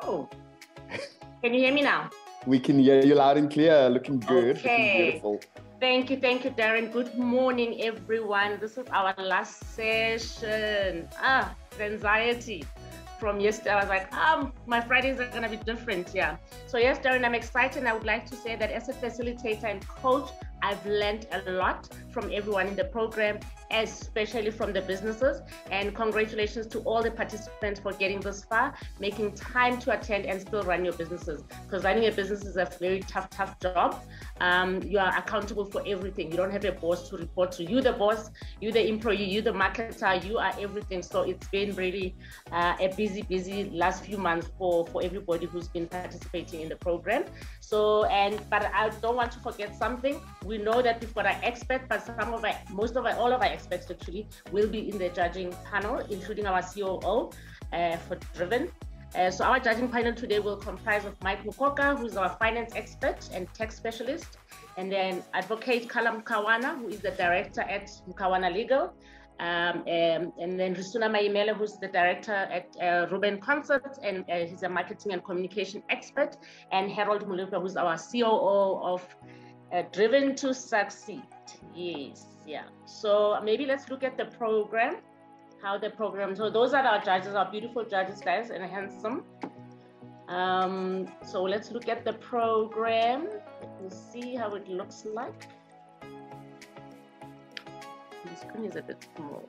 Oh, can you hear me now? We can hear you loud and clear. Looking good. Okay. Looking beautiful. Thank you, thank you, Darren. Good morning, everyone. This is our last session. Ah, the anxiety from yesterday. I was like, um, my Fridays are gonna be different. Yeah. So yes, Darren, I'm excited. I would like to say that as a facilitator and coach, I've learned a lot from everyone in the program, especially from the businesses. And congratulations to all the participants for getting this far, making time to attend and still run your businesses. Because running a business is a very tough, tough job. Um, you are accountable for everything. You don't have a boss to report to. You, the boss, you, the employee, you, the marketer, you are everything. So it's been really uh, a busy, busy last few months for, for everybody who's been participating in the program. So, and but I don't want to forget something. We know that we've got our experts, but some of our, most of our, all of our experts actually will be in the judging panel, including our COO uh, for Driven. Uh, so our judging panel today will comprise of Mike Mukoka, who's our finance expert and tech specialist, and then Advocate Kalam Kawana, who is the director at Mukawana Legal, um, um, and then Risuna Maimela, who's the director at uh, Ruben Concerts, and uh, he's a marketing and communication expert, and Harold Mulupa, who's our COO of uh, Driven to Succeed. Yes, yeah. So maybe let's look at the program, how the program. So those are our judges, our beautiful judges, guys, and handsome. Um, so let's look at the program. Let me see how it looks like the screen is a bit small.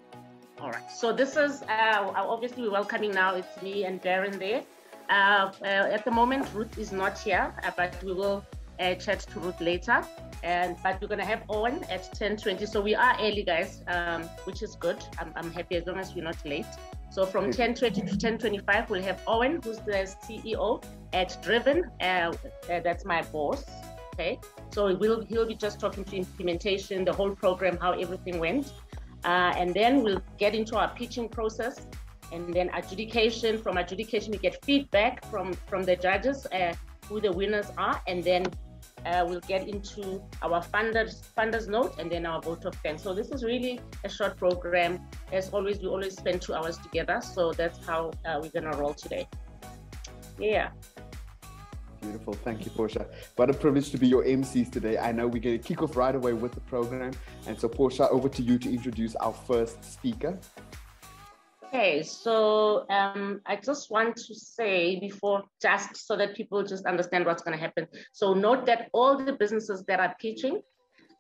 All right, so this is uh, obviously we're welcoming now. It's me and Darren there. Uh, uh, at the moment, Ruth is not here, uh, but we will uh, chat to Ruth later. And but we're gonna have Owen at 10:20. So we are early, guys, um, which is good. I'm, I'm happy as long as we're not late. So from 10:20 to 10:25, we'll have Owen, who's the CEO at Driven. Uh, that's my boss. Okay, so we'll, he'll be just talking to implementation, the whole program, how everything went. Uh, and then we'll get into our pitching process and then adjudication. From adjudication, we get feedback from, from the judges, uh, who the winners are. And then uh, we'll get into our funders, funders note and then our vote of thanks. So this is really a short program. As always, we always spend two hours together. So that's how uh, we're gonna roll today. Yeah. Beautiful. Thank you, Portia. What a privilege to be your MCs today. I know we're going to kick off right away with the program. And so, Portia, over to you to introduce our first speaker. Okay, so um, I just want to say before, just so that people just understand what's going to happen. So, note that all the businesses that are pitching,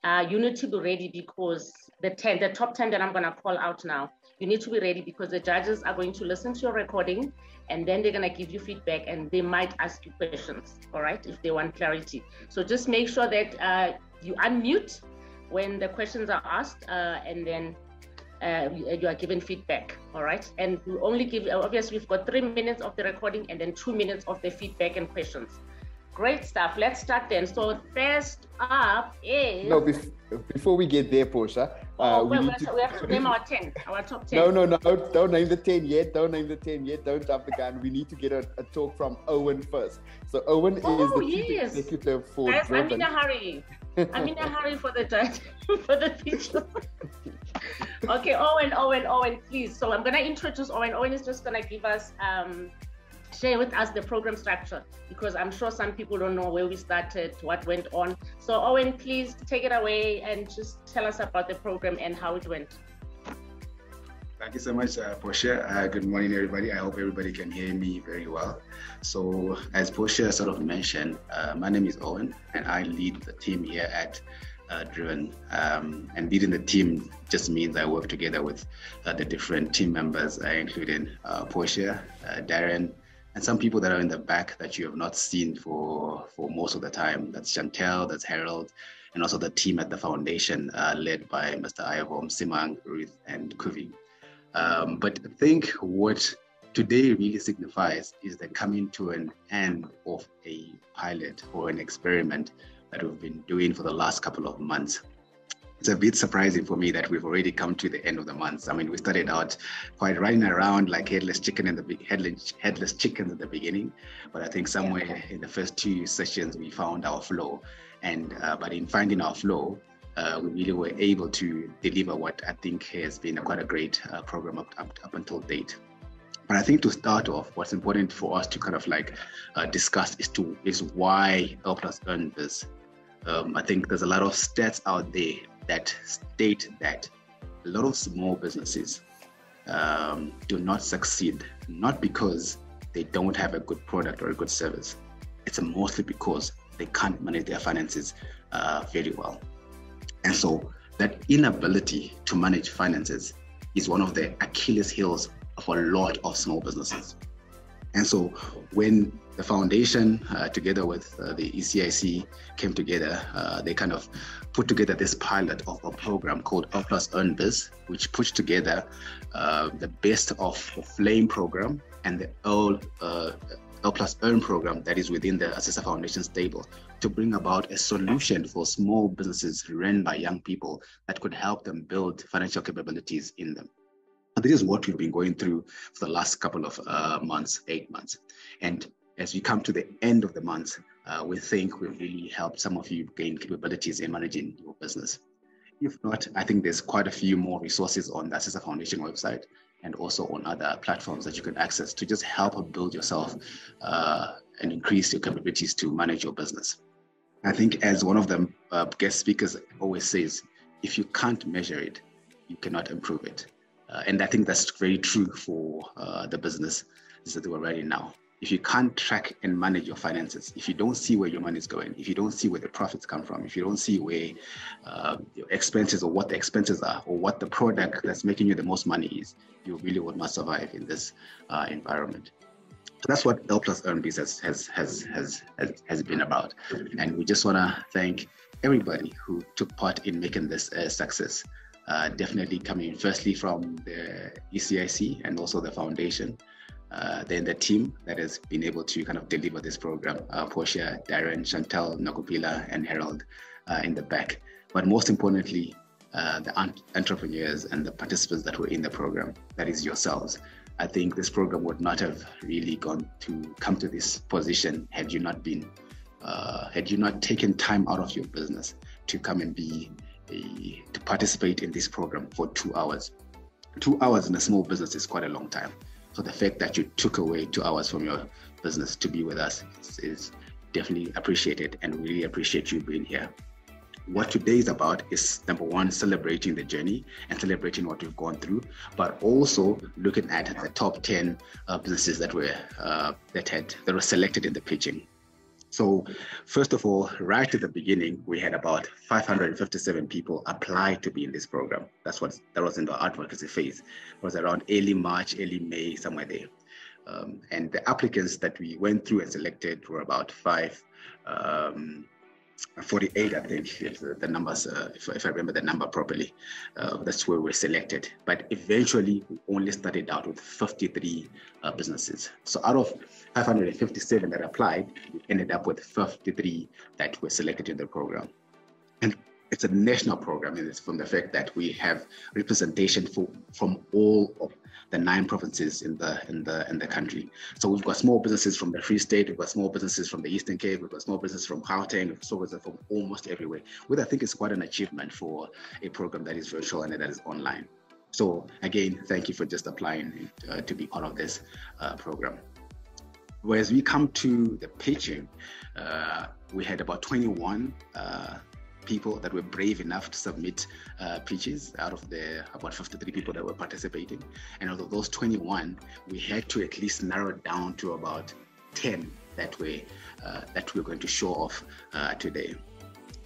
uh, you need to be ready because the 10, the top 10 that I'm going to call out now, you need to be ready because the judges are going to listen to your recording and then they're going to give you feedback and they might ask you questions all right if they want clarity so just make sure that uh, you unmute when the questions are asked uh, and then uh, you are given feedback all right and we only give obviously we've got three minutes of the recording and then two minutes of the feedback and questions Great stuff. Let's start then. So first up is no. before we get there, Portia, uh, oh, we, well, to... we, have to name our ten, our top ten. No, no, no. Don't name the ten yet. Don't name the ten yet. Don't jump the gun. We need to get a, a talk from Owen first. So Owen oh, is the yes. chief executive for. I'm in a hurry. I'm in a hurry for the for the feature. okay, Owen, Owen, Owen, please. So I'm gonna introduce Owen. Owen is just gonna give us um share with us the program structure because I'm sure some people don't know where we started, what went on. So, Owen, please take it away and just tell us about the program and how it went. Thank you so much, uh, Portia. Uh, good morning, everybody. I hope everybody can hear me very well. So, as Portia sort of mentioned, uh, my name is Owen, and I lead the team here at uh, Driven. Um, and leading the team just means I work together with uh, the different team members, uh, including Portia, Darren, and some people that are in the back that you have not seen for for most of the time. That's Chantel, that's Harold, and also the team at the foundation uh, led by Mr. Ayavom, Simang, Ruth, and Kuvi. Um, but I think what today really signifies is the coming to an end of a pilot or an experiment that we've been doing for the last couple of months it's a bit surprising for me that we've already come to the end of the month. I mean, we started out quite running around like headless chicken in the big headless headless chickens at the beginning, but I think somewhere yeah. in the first two sessions we found our flow, and uh, but in finding our flow, uh, we really were able to deliver what I think has been a quite a great uh, program up, up, up until date. But I think to start off, what's important for us to kind of like uh, discuss is to is why L plus earn this. Um, I think there's a lot of stats out there that state that a lot of small businesses um, do not succeed, not because they don't have a good product or a good service. It's mostly because they can't manage their finances uh, very well. And so that inability to manage finances is one of the Achilles heels of a lot of small businesses. And so when the foundation, uh, together with uh, the ECIC, came together, uh, they kind of put together this pilot of a program called L Plus Earn Biz, which puts together uh, the best of the Flame program and the L, uh, Plus Earn program that is within the ASISA Foundation stable to bring about a solution for small businesses run by young people that could help them build financial capabilities in them. And this is what we've been going through for the last couple of uh, months, eight months. And as we come to the end of the month, uh, we think we've really helped some of you gain capabilities in managing your business. If not, I think there's quite a few more resources on the ASISA Foundation website and also on other platforms that you can access to just help build yourself uh, and increase your capabilities to manage your business. I think, as one of the uh, guest speakers always says, if you can't measure it, you cannot improve it. Uh, and I think that's very true for uh, the business that we're running now if you can't track and manage your finances, if you don't see where your money is going, if you don't see where the profits come from, if you don't see where uh, your expenses or what the expenses are, or what the product that's making you the most money is, you really would not survive in this uh, environment. So that's what L Plus Earn has, has, has, has, has been about. And we just want to thank everybody who took part in making this a success. Uh, definitely coming firstly from the ECIC and also the foundation uh, then the team that has been able to kind of deliver this program, uh, Portia, Darren, Chantel, Nakupila, and Harold uh, in the back. But most importantly, uh, the entrepreneurs and the participants that were in the program, that is yourselves. I think this program would not have really gone to come to this position had you not been, uh, had you not taken time out of your business to come and be, a, to participate in this program for two hours. Two hours in a small business is quite a long time. So the fact that you took away two hours from your business to be with us is, is definitely appreciated and we really appreciate you being here. What today is about is number one, celebrating the journey and celebrating what we've gone through, but also looking at the top 10 uh, businesses that were uh, that had that were selected in the pitching. So, first of all, right at the beginning, we had about 557 people apply to be in this program. That's what that was in the advocacy phase. It was around early March, early May, somewhere there. Um, and the applicants that we went through and selected were about five. Um, 48, I think, if the numbers, uh, if, if, I remember the number properly, uh, that's where we're selected. But eventually, we only started out with 53 uh, businesses. So out of 557 that applied, we ended up with 53 that were selected in the program. And it's a national program, and it's from the fact that we have representation for, from all of the nine provinces in the in the in the country. So we've got small businesses from the Free State, we've got small businesses from the Eastern Cape, we've got small businesses from Gauteng, we've got small businesses from almost everywhere. Which I think is quite an achievement for a program that is virtual and that is online. So again, thank you for just applying uh, to be part of this uh, program. Whereas we come to the pitching, uh, we had about 21 uh, people that were brave enough to submit uh, pitches out of the about 53 people that were participating. And out of those 21, we had to at least narrow it down to about 10 that way uh, that we're going to show off uh, today.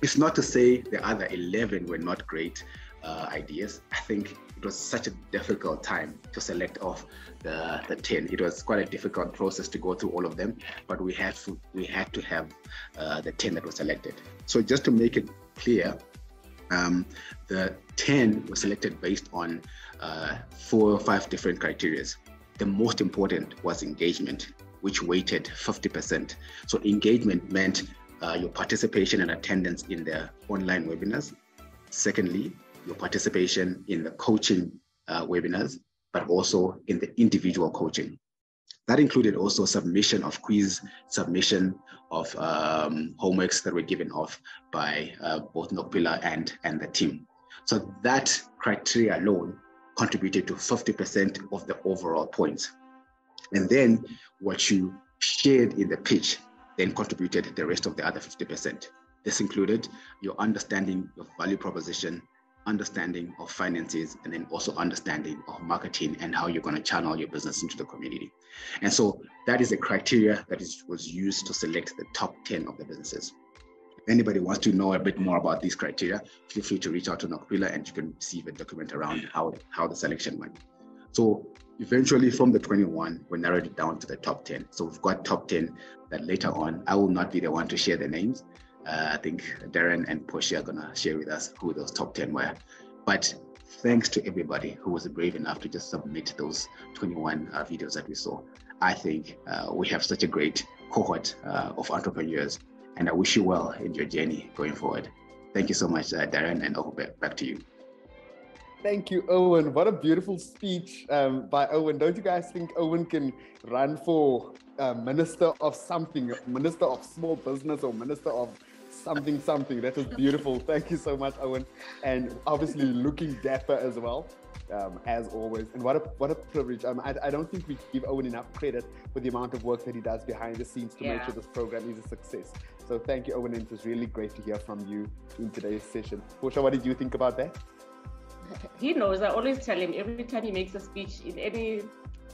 It's not to say the other 11 were not great uh, ideas. I think it was such a difficult time to select off the, the 10. It was quite a difficult process to go through all of them, but we had to, we had to have uh, the 10 that was selected. So just to make it clear, um, the 10 were selected based on uh, four or five different criteria. The most important was engagement, which weighted 50%. So engagement meant uh, your participation and attendance in the online webinars. Secondly, your participation in the coaching uh, webinars, but also in the individual coaching. That included also submission of quiz, submission of um, homeworks that were given off by uh, both Nokpila and, and the team. So that criteria alone contributed to 50% of the overall points. And then what you shared in the pitch then contributed the rest of the other 50%. This included your understanding of value proposition, understanding of finances, and then also understanding of marketing and how you're going to channel your business into the community. And so that is the criteria that is, was used to select the top 10 of the businesses. If anybody wants to know a bit more about these criteria, feel free to reach out to Nokpila and you can receive a document around how, how the selection went. So eventually from the 21, we narrowed it down to the top 10. So we've got top 10 that later on, I will not be the one to share the names, uh, I think Darren and Portia are gonna share with us who those top 10 were. But thanks to everybody who was brave enough to just submit those 21 uh, videos that we saw. I think uh, we have such a great cohort uh, of entrepreneurs, and I wish you well in your journey going forward. Thank you so much, uh, Darren, and over back, back to you. Thank you, Owen. What a beautiful speech um, by Owen. Don't you guys think Owen can run for uh, minister of something, minister of small business, or minister of something, something. That was beautiful. Thank you so much, Owen. And obviously looking dapper as well. Um, as always. And what a what a privilege. Um, I, I don't think we give Owen enough credit for the amount of work that he does behind the scenes to yeah. make sure this program is a success. So thank you, Owen. And it was really great to hear from you in today's session. Portia, what did you think about that? He knows. I always tell him every time he makes a speech in any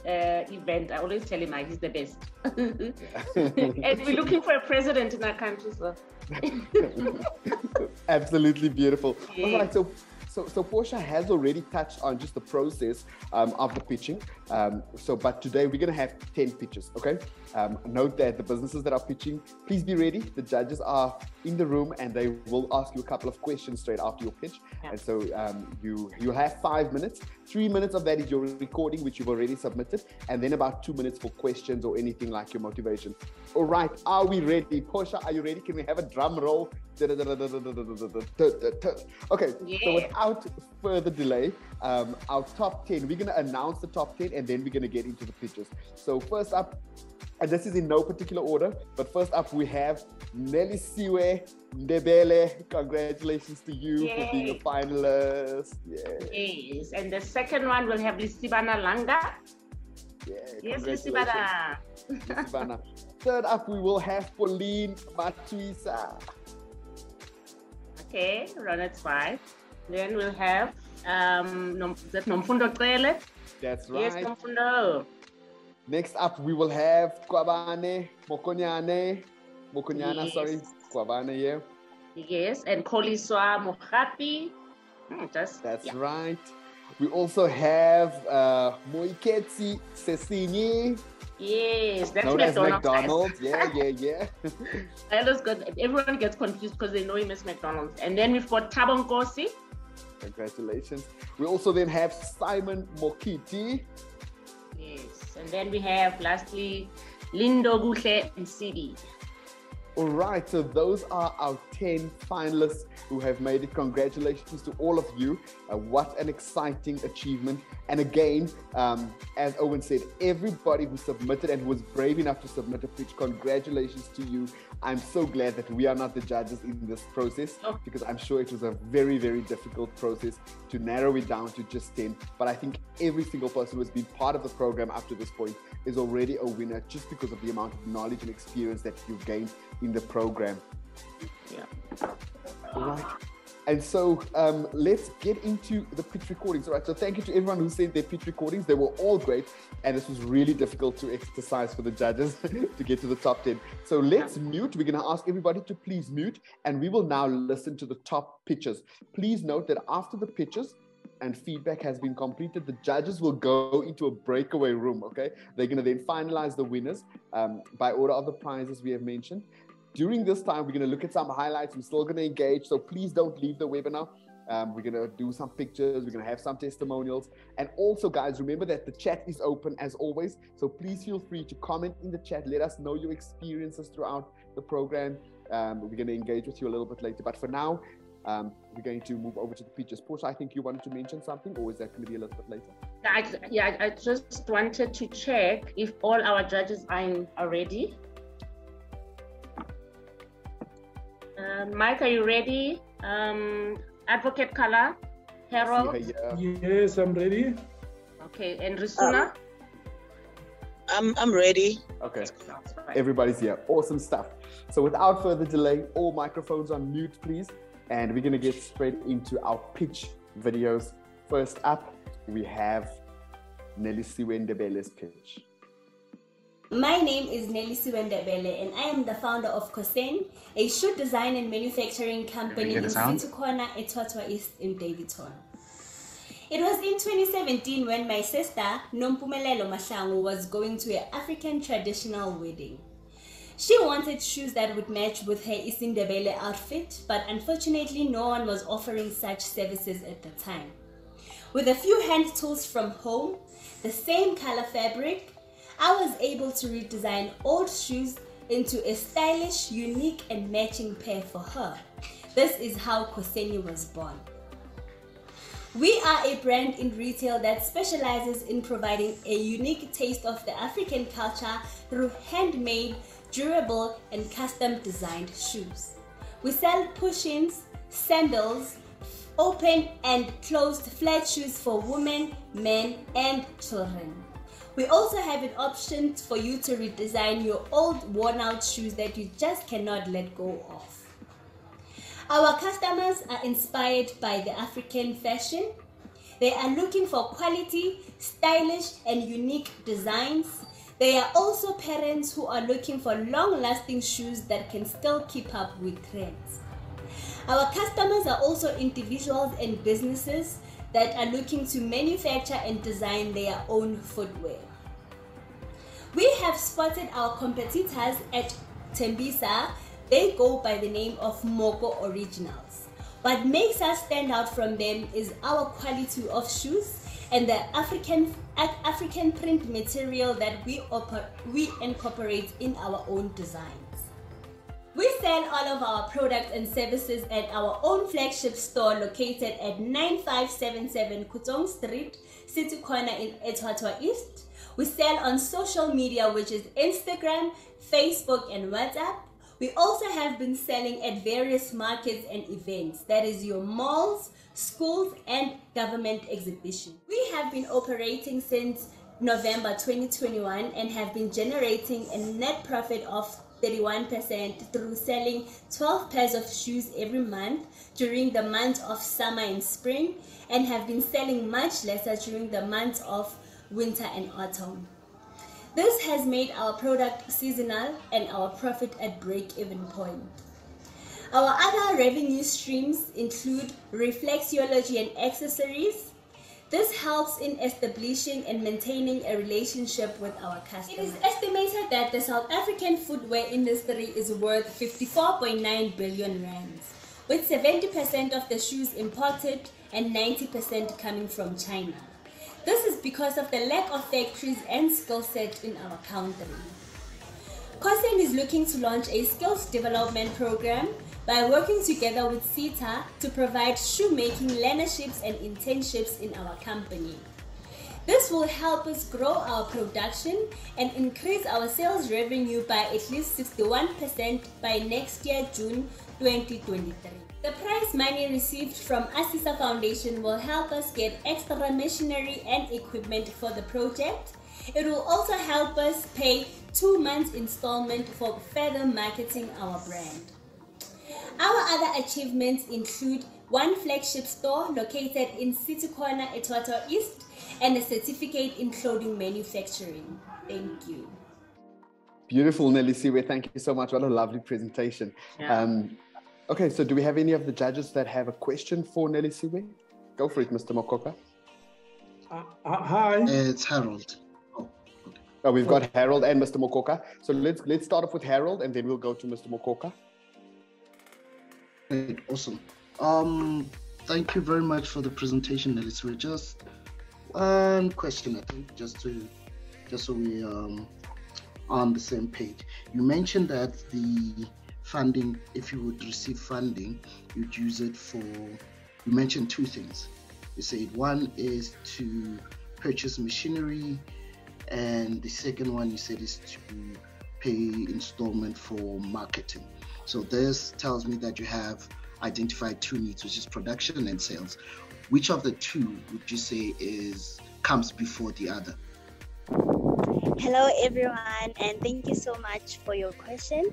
uh, event, I always tell him like, he's the best. and we're looking for a president in our country, so. Absolutely beautiful. Yeah. All right, so so, so Portia has already touched on just the process um, of the pitching. Um, so, but today we're going to have 10 pitches, okay? Um, note that the businesses that are pitching, please be ready. The judges are in the room and they will ask you a couple of questions straight after your pitch. Yeah. And so um, you you have five minutes. Three minutes of that is your recording, which you've already submitted, and then about two minutes for questions or anything like your motivation. All right, are we ready? Portia, are you ready? Can we have a drum roll? Okay, yeah. so without further delay, um, our top 10, we're going to announce the top 10 and then we're going to get into the pitches. So, first up, and this is in no particular order, but first up we have Nelly Siwe Ndebele. Congratulations to you Yay. for being a finalist. Yeah. Yes, and the second one will have Lisibana Langa. Yeah, yes, Lisibana. Lisibana. Third up, we will have Pauline Matuisa. Okay, run at five. Then we'll have um, Nomfundo Cele. That's right. Yes, Nomfundo. Next up, we will have Kwabane Mokonyane. Mokonyana, yes. sorry. Kwabane, yeah. Yes, and Koliswa Mohapi. Hmm, just, That's yeah. right. We also have uh, Moiketsi Sesini. Yes, that's Known McDonald's. McDonald's. yeah, yeah, yeah. that is good. Everyone gets confused because they know him as McDonald's. And then we've got Tabon Kosi. Congratulations. We also then have Simon Mokiti. And then we have lastly Lindo Guhle and Sidi. All right, so those are our 10 finalists who have made it. Congratulations to all of you. Uh, what an exciting achievement. And again, um, as Owen said, everybody who submitted and who was brave enough to submit a pitch, congratulations to you. I'm so glad that we are not the judges in this process oh. because I'm sure it was a very, very difficult process to narrow it down to just 10. But I think every single person who has been part of the program up to this point is already a winner just because of the amount of knowledge and experience that you've gained in the program. Yeah. Right. And so um, let's get into the pitch recordings. All right. So thank you to everyone who sent their pitch recordings. They were all great. And this was really difficult to exercise for the judges to get to the top 10. So let's mute. We're going to ask everybody to please mute. And we will now listen to the top pitches. Please note that after the pitches, and feedback has been completed, the judges will go into a breakaway room. Okay, they're going to then finalize the winners um, by order of the prizes we have mentioned. During this time, we're going to look at some highlights. We're still going to engage, so please don't leave the webinar. Um, we're going to do some pictures. We're going to have some testimonials. And also, guys, remember that the chat is open as always. So please feel free to comment in the chat. Let us know your experiences throughout the program. Um, we're going to engage with you a little bit later. But for now, um, we're going to move over to the pitches. Portia, I think you wanted to mention something, or is that going to be a little bit later? I, yeah, I just wanted to check if all our judges are, in, are ready. Uh, Mike, are you ready? Um, Advocate Kala, Harold? Yeah. Yes, I'm ready. Okay, and Risuna? I'm I'm ready. Okay. Everybody's here. Awesome stuff. So without further delay, all microphones on mute, please. And we're gonna get straight into our pitch videos. First up, we have Nelly Ndebele's pitch. My name is Nelly Siwendebele and I am the founder of Kosen, a shoe design and manufacturing company in City Corner, Etwatwa East in Daveyton. It was in 2017 when my sister, Nompumelelo Mashangu, was going to an African traditional wedding. She wanted shoes that would match with her Isindebele outfit, but unfortunately no one was offering such services at the time. With a few hand tools from home, the same color fabric, I was able to redesign old shoes into a stylish, unique and matching pair for her. This is how Koseni was born. We are a brand in retail that specializes in providing a unique taste of the African culture through handmade, durable, and custom designed shoes. We sell push-ins, sandals, open and closed flat shoes for women, men, and children. We also have an option for you to redesign your old worn out shoes that you just cannot let go of. Our customers are inspired by the African fashion. They are looking for quality, stylish, and unique designs. They are also parents who are looking for long lasting shoes that can still keep up with trends. Our customers are also individuals and businesses that are looking to manufacture and design their own footwear. We have spotted our competitors at Tembisa they go by the name of Moko Originals. What makes us stand out from them is our quality of shoes and the African African print material that we, we incorporate in our own designs. We sell all of our products and services at our own flagship store located at 9577 Kutong Street, City Corner in Etwatwa East. We sell on social media which is Instagram, Facebook and WhatsApp. We also have been selling at various markets and events, that is your malls, schools, and government exhibitions. We have been operating since November 2021 and have been generating a net profit of 31% through selling 12 pairs of shoes every month during the months of summer and spring and have been selling much lesser during the months of winter and autumn. This has made our product seasonal and our profit at break-even point. Our other revenue streams include reflexology and accessories. This helps in establishing and maintaining a relationship with our customers. It is estimated that the South African footwear industry is worth 54.9 billion rands, with 70% of the shoes imported and 90% coming from China. This is because of the lack of factories and skill set in our country. COSEN is looking to launch a skills development program by working together with SETA to provide shoemaking learnerships and internships in our company. This will help us grow our production and increase our sales revenue by at least 61% by next year, June 2023. The prize money received from ASISA Foundation will help us get extra machinery and equipment for the project. It will also help us pay two months installment for further marketing our brand. Our other achievements include one flagship store located in City Corner, Etwatwa East, and a certificate in clothing manufacturing. Thank you. Beautiful, Nelly Siwe. Thank you so much. What a lovely presentation. Yeah. Um, Okay, so do we have any of the judges that have a question for Nelly Siwe? Go for it, Mr. Mokoka. Uh, uh, hi. It's Harold. Oh, okay. oh, we've got Harold and Mr. Mokoka. So let's let's start off with Harold, and then we'll go to Mr. Mokoka. Great, awesome. Um, thank you very much for the presentation, Nelly. Just one question, I think, just to just so we um on the same page. You mentioned that the funding, if you would receive funding, you'd use it for, you mentioned two things. You said one is to purchase machinery, and the second one you said is to pay installment for marketing. So this tells me that you have identified two needs, which is production and sales. Which of the two would you say is comes before the other? Hello, everyone, and thank you so much for your question.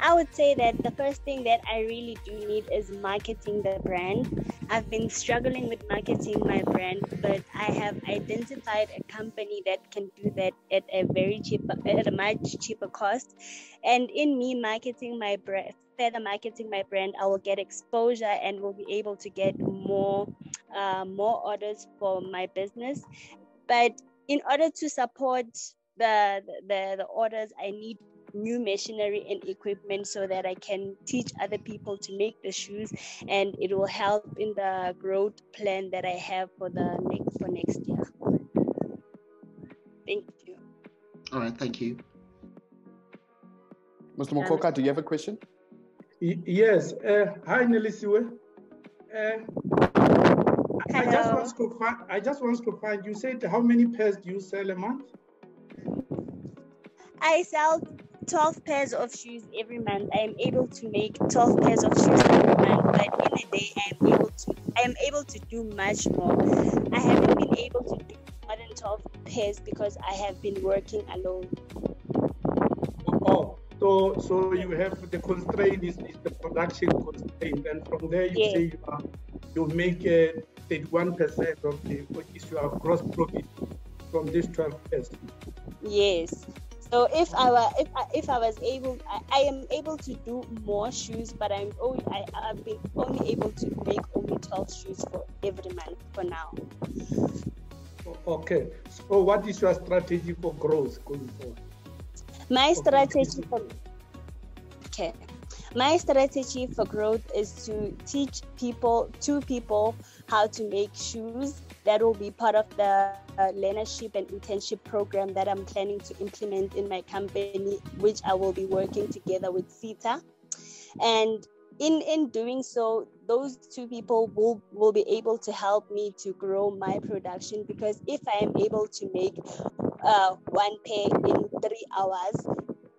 I would say that the first thing that I really do need is marketing the brand. I've been struggling with marketing my brand, but I have identified a company that can do that at a very cheap, at a much cheaper cost. And in me marketing my brand, further marketing my brand, I will get exposure and will be able to get more, uh, more orders for my business. But in order to support the, the, the orders, I need new machinery and equipment so that I can teach other people to make the shoes and it will help in the growth plan that I have for the next for next year. Thank you. All right, thank you. Mr. Mokoka, do you have a question? Y- yes. Uh, hi, Nelisiwe. Uh, I just want to find. I just want to find. You said how many pairs do you sell a month? I sell 12 pairs of shoes every month. I am able to make 12 pairs of shoes every month, but in a day I am able to I am able to do much more. I haven't been able to do more than 12 pairs because I have been working alone. Oh, so so you have the constraint is, is the production constraint, and from there you Yes. say you, are, you make uh, 31% of the what is your gross profit from these 12 pairs. Yes. So if I were, if I, if I was able, I, I am able to do more shoes, but I'm only I, I've been only able to make only 12 shoes for every month for now. Okay. So what is your strategy for growth going forward? My strategy for okay. My strategy for growth is to teach people, two people, how to make shoes. That will be part of the uh, learnership and internship program that I'm planning to implement in my company, which I will be working together with SETA. And in in doing so, those two people will will be able to help me to grow my production because if I am able to make uh, one pair in three hours,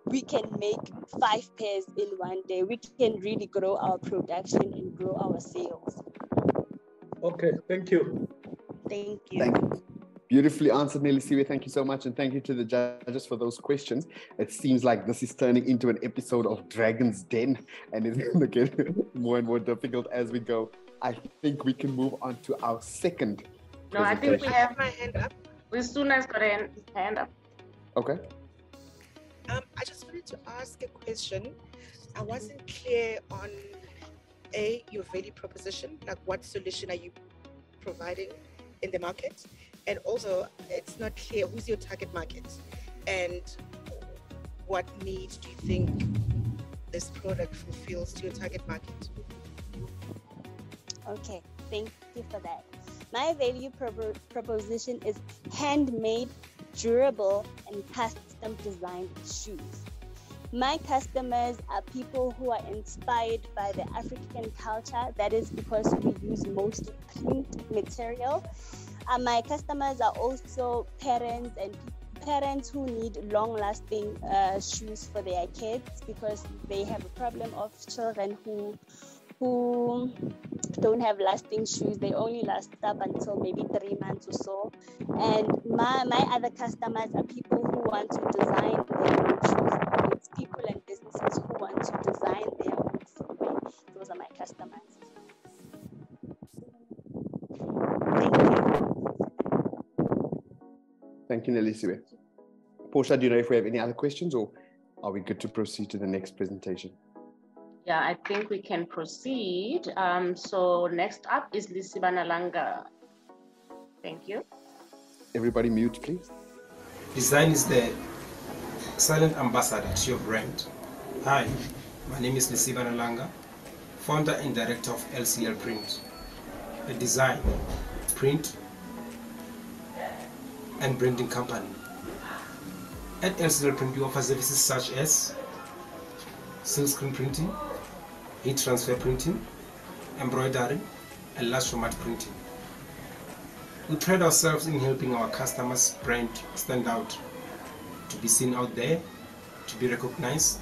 we can make five pairs in one day. We can really grow our production and grow our sales. Okay, thank you. Thank you. Thank you. Beautifully answered, Nelly Siwe. Thank you so much. And thank you to the judges for those questions. It seems like this is turning into an episode of Dragon's Den and it's going to get more and more difficult as we go. I think we can move on to our second. No, I think we have my hand up. Suna's got a hand up. Okay. Um, I just wanted to ask a question. I wasn't clear on a your value proposition, like what solution are you providing in the market, and also it's not clear who's your target market, and what needs do you think this product fulfills to your target market? Okay, thank you for that. My value propo- proposition is handmade, durable, and custom designed shoes. My customers are people who are inspired by the African culture. That is because we use mostly print material. Uh, my customers are also parents and parents who need long-lasting uh, shoes for their kids because they have a problem of children who who don't have lasting shoes. They only last up until maybe three months or so. And my, my other customers are people who want to design their own shoes. It's people and businesses who want to design their own footwear. Those are my customers. Thank you. Thank you, Nelly Siwe. Portia, do you know if we have any other questions or are we good to proceed to the next presentation? Yeah, I think we can proceed. Um, so next up is Lisibana Langa. Thank you. Everybody mute, please. Design is the silent ambassador to your brand. Hi, my name is Lisibana Langa, founder and director of LCL Print, a design, print, and branding company. At LCL Print, we offer services such as silkscreen printing, heat transfer printing, embroidery, and large format printing. We pride ourselves in helping our customers' brand stand out, to be seen out there, to be recognized.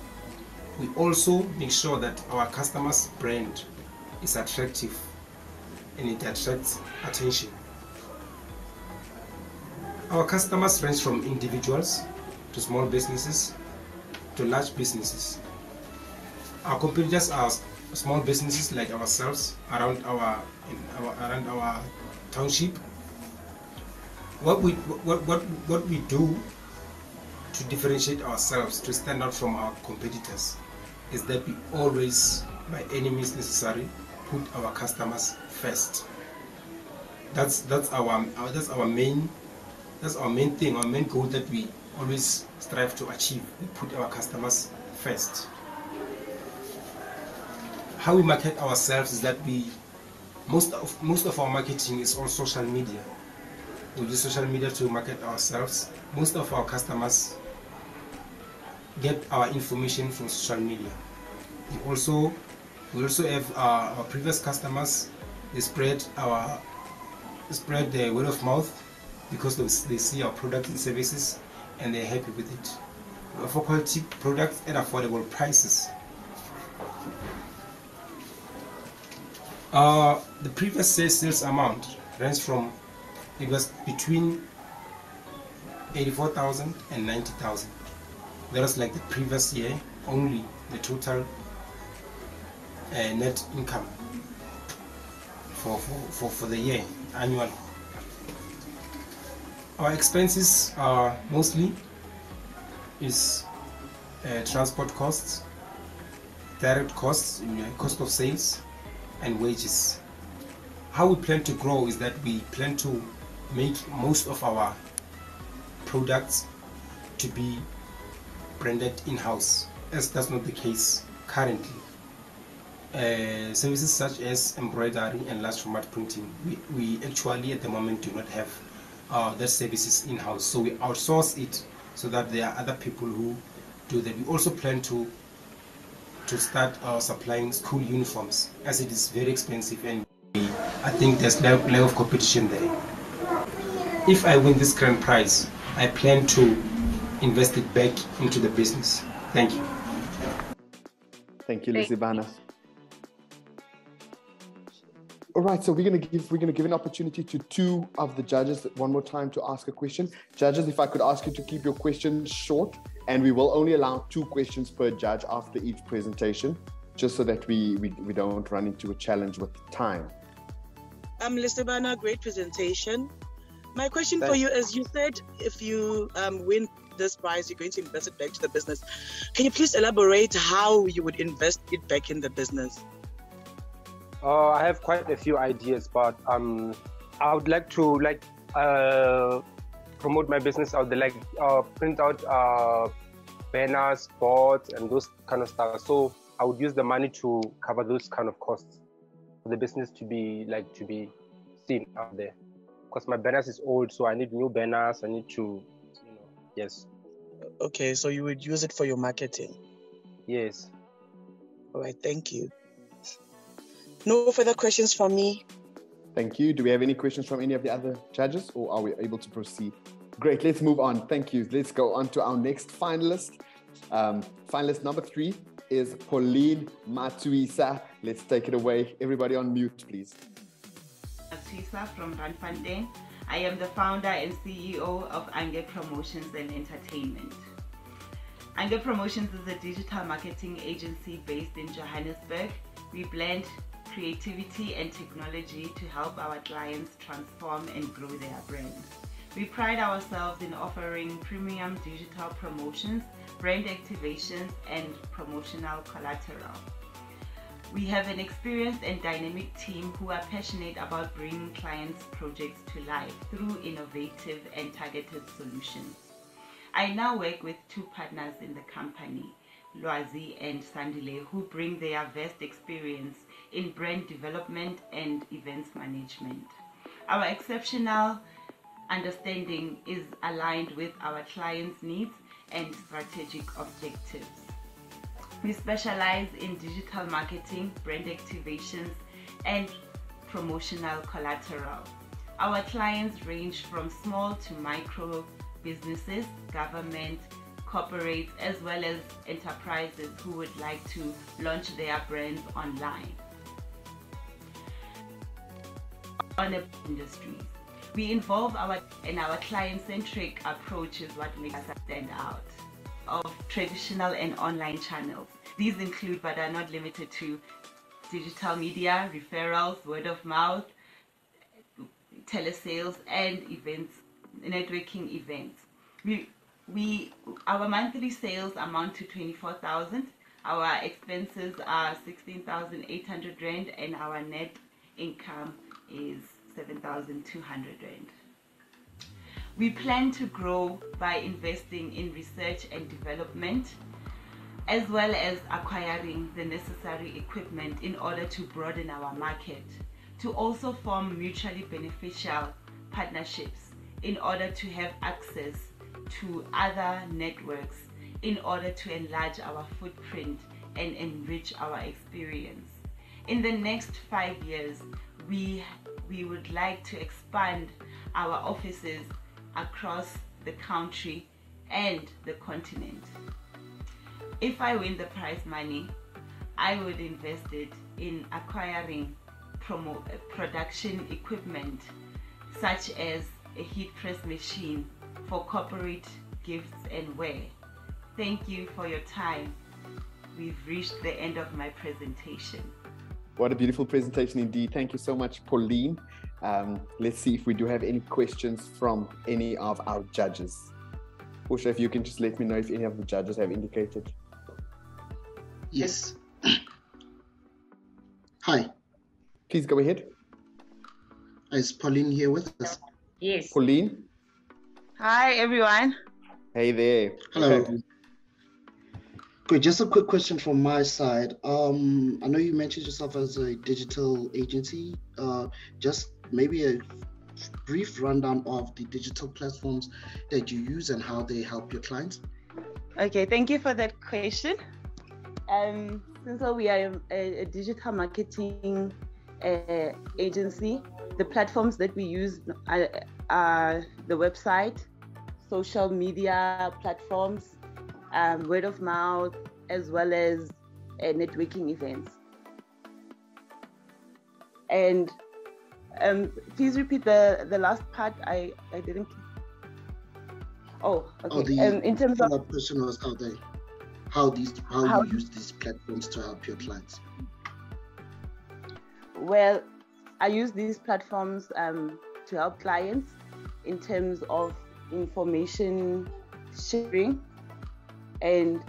We also make sure that our customers' brand is attractive and it attracts attention. Our customers range from individuals to small businesses to large businesses. Our competitors are small businesses like ourselves around our, our around our township. What we what, what what we do to differentiate ourselves to stand out from our competitors is that we always by any means necessary put our customers first. That's that's our, our that's our main that's our main thing our main goal that we always strive to achieve. We put our customers first. How we market ourselves is that we most of most of our marketing is on social media. We use social media to market ourselves. Most of our customers get our information from social media we also we also have uh, our previous customers they spread our spread the word of mouth because they see our products and services and they're happy with it. We offer quality products at affordable prices. Uh, the previous sales, amount ranges from it was between 84,000 and 90,000. Was like the previous year only the total uh, net income for, for, for, for the year annually. Our expenses are mostly is uh, transport costs, direct costs, cost of sales, and wages. How we plan to grow is that we plan to make most of our products to be branded in-house, as that's not the case currently. Uh, services such as embroidery and large format printing, we, we actually at the moment do not have uh, services in-house. So we outsource it so that there are other people who do that. We also plan to to start uh, supplying school uniforms as it is very expensive and I think there's a level of competition there. If I win this grand prize, I plan to invest it back into the business. Thank you. Thank you, Lisibana. All right, so we're gonna give we're gonna give an opportunity to two of the judges one more time to ask a question. Judges, if I could ask you to keep your questions short, and we will only allow two questions per judge after each presentation, just so that we we, we don't run into a challenge with time. Um, Lisibana, great presentation. My question Thanks. for you is: You said if you um, win this prize, you're going to invest it back to the business. Can you please elaborate how you would invest it back in the business? Uh, I have quite a few ideas, but um, I would like to like uh, promote my business out there, like uh, print out uh, banners, boards, and those kind of stuff. So I would use the money to cover those kind of costs for the business to be like to be seen out there. Because my banners is old, so I need new banners. I need to, yes. Okay, so you would use it for your marketing. Yes. All right. Thank you. No further questions from me. Thank you. Do we have any questions from any of the other judges or are we able to proceed? Great, let's move on. Thank you. Let's go on to our next finalist. Um, finalist number three is Pauline Matuisa. Let's take it away. Everybody on mute, please. Matuisa from Randfontein. I am the founder and CEO of Anger Promotions and Entertainment. Anger Promotions is a digital marketing agency based in Johannesburg. We blend creativity and technology to help our clients transform and grow their brands. We pride ourselves in offering premium digital promotions, brand activations, and promotional collateral. We have an experienced and dynamic team who are passionate about bringing clients' projects to life through innovative and targeted solutions. I now work with two partners in the company, Loazi and Sandile, who bring their vast experience in brand development and events management. Our exceptional understanding is aligned with our clients' needs and strategic objectives. We specialize in digital marketing, brand activations, and promotional collateral. Our clients range from small to micro businesses, government, corporates, as well as enterprises who would like to launch their brands online. on industries. We involve our and our client-centric approach is what makes us stand out of traditional and online channels. These include, but are not limited to, digital media, referrals, word of mouth, telesales, and events, networking events. We, we, our monthly sales amount to 24,000. Our expenses are 16,800 rand, and our net income is 7,200 rand. We plan to grow by investing in research and development, as well as acquiring the necessary equipment in order to broaden our market, to also form mutually beneficial partnerships in order to have access to other networks in order to enlarge our footprint and enrich our experience. In the next five years, we, we would like to expand our offices across the country and the continent. If I win the prize money, I would invest it in acquiring promo- uh, production equipment such as a heat press machine for corporate gifts and wear. Thank you for your time. We've reached the end of my presentation. What a beautiful presentation indeed. Thank you so much, Pauline. Um, let's see if we do have any questions from any of our judges. Usha, if you can just let me know if any of the judges have indicated. Yes. Hi. Please go ahead. Is Pauline here with us? Yes. Pauline? Hi, everyone. Hey there. Hello. Okay. Good. Just a quick question from my side. Um, I know you mentioned yourself as a digital agency. Uh, just maybe a brief rundown of the digital platforms that you use and how they help your clients. Okay, thank you for that question. Um, since we are a, a digital marketing uh, agency, the platforms that we use are, are the website, social media platforms, um, word of mouth, as well as uh, networking events. And um, please repeat the, the last part. I, I didn't. Oh, okay. Oh, the um, in terms of question was how they, how these, how, How- you use these platforms to help your clients. Well, I use these platforms um, to help clients in terms of information sharing and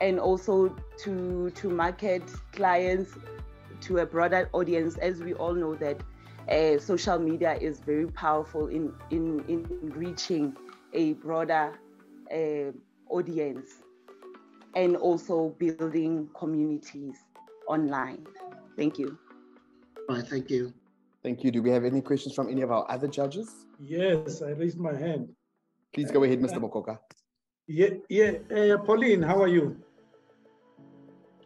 and also to to market clients to a broader audience as we all know that uh, social media is very powerful in in, in reaching a broader uh, audience and also building communities online thank you All right, thank you. Thank you. Do we have any questions from any of our other judges? Yes, I raised my hand. Please go ahead, Mr. Mokoka. Yeah, yeah. Uh, Pauline, how are you?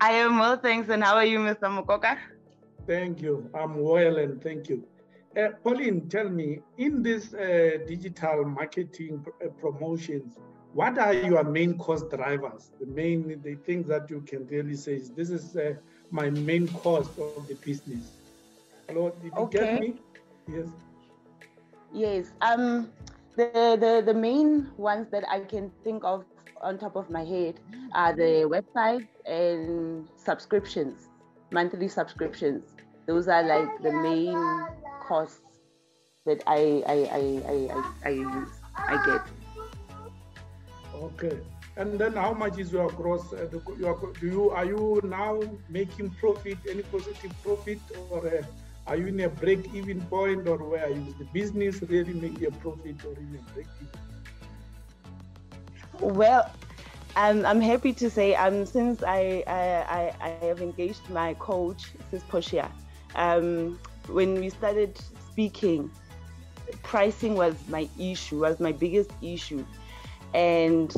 I am well, thanks. And how are you, Mr. Mokoka? Thank you. I'm well and thank you. Uh, Pauline, tell me, in this uh, digital marketing pr- uh, promotions, what are your main cost drivers? The main, the things that you can really say is this is uh, my main cost of the business. Hello, did you Okay. get me? Yes. Yes. Um, the, the the main ones that I can think of on top of my head are the website and subscriptions, monthly subscriptions. Those are like the main costs that I I I I, I, I use. I get. Okay. And then how much is your gross? Uh, the, your, do you are you now making profit? Any positive profit, or uh, are you in a break-even point, or where is the business really making a profit or even break even? Well, I'm, I'm happy to say um, since I, I, I, I have engaged my coach, Sis Poshia, um, when we started speaking, pricing was my issue, was my biggest issue. And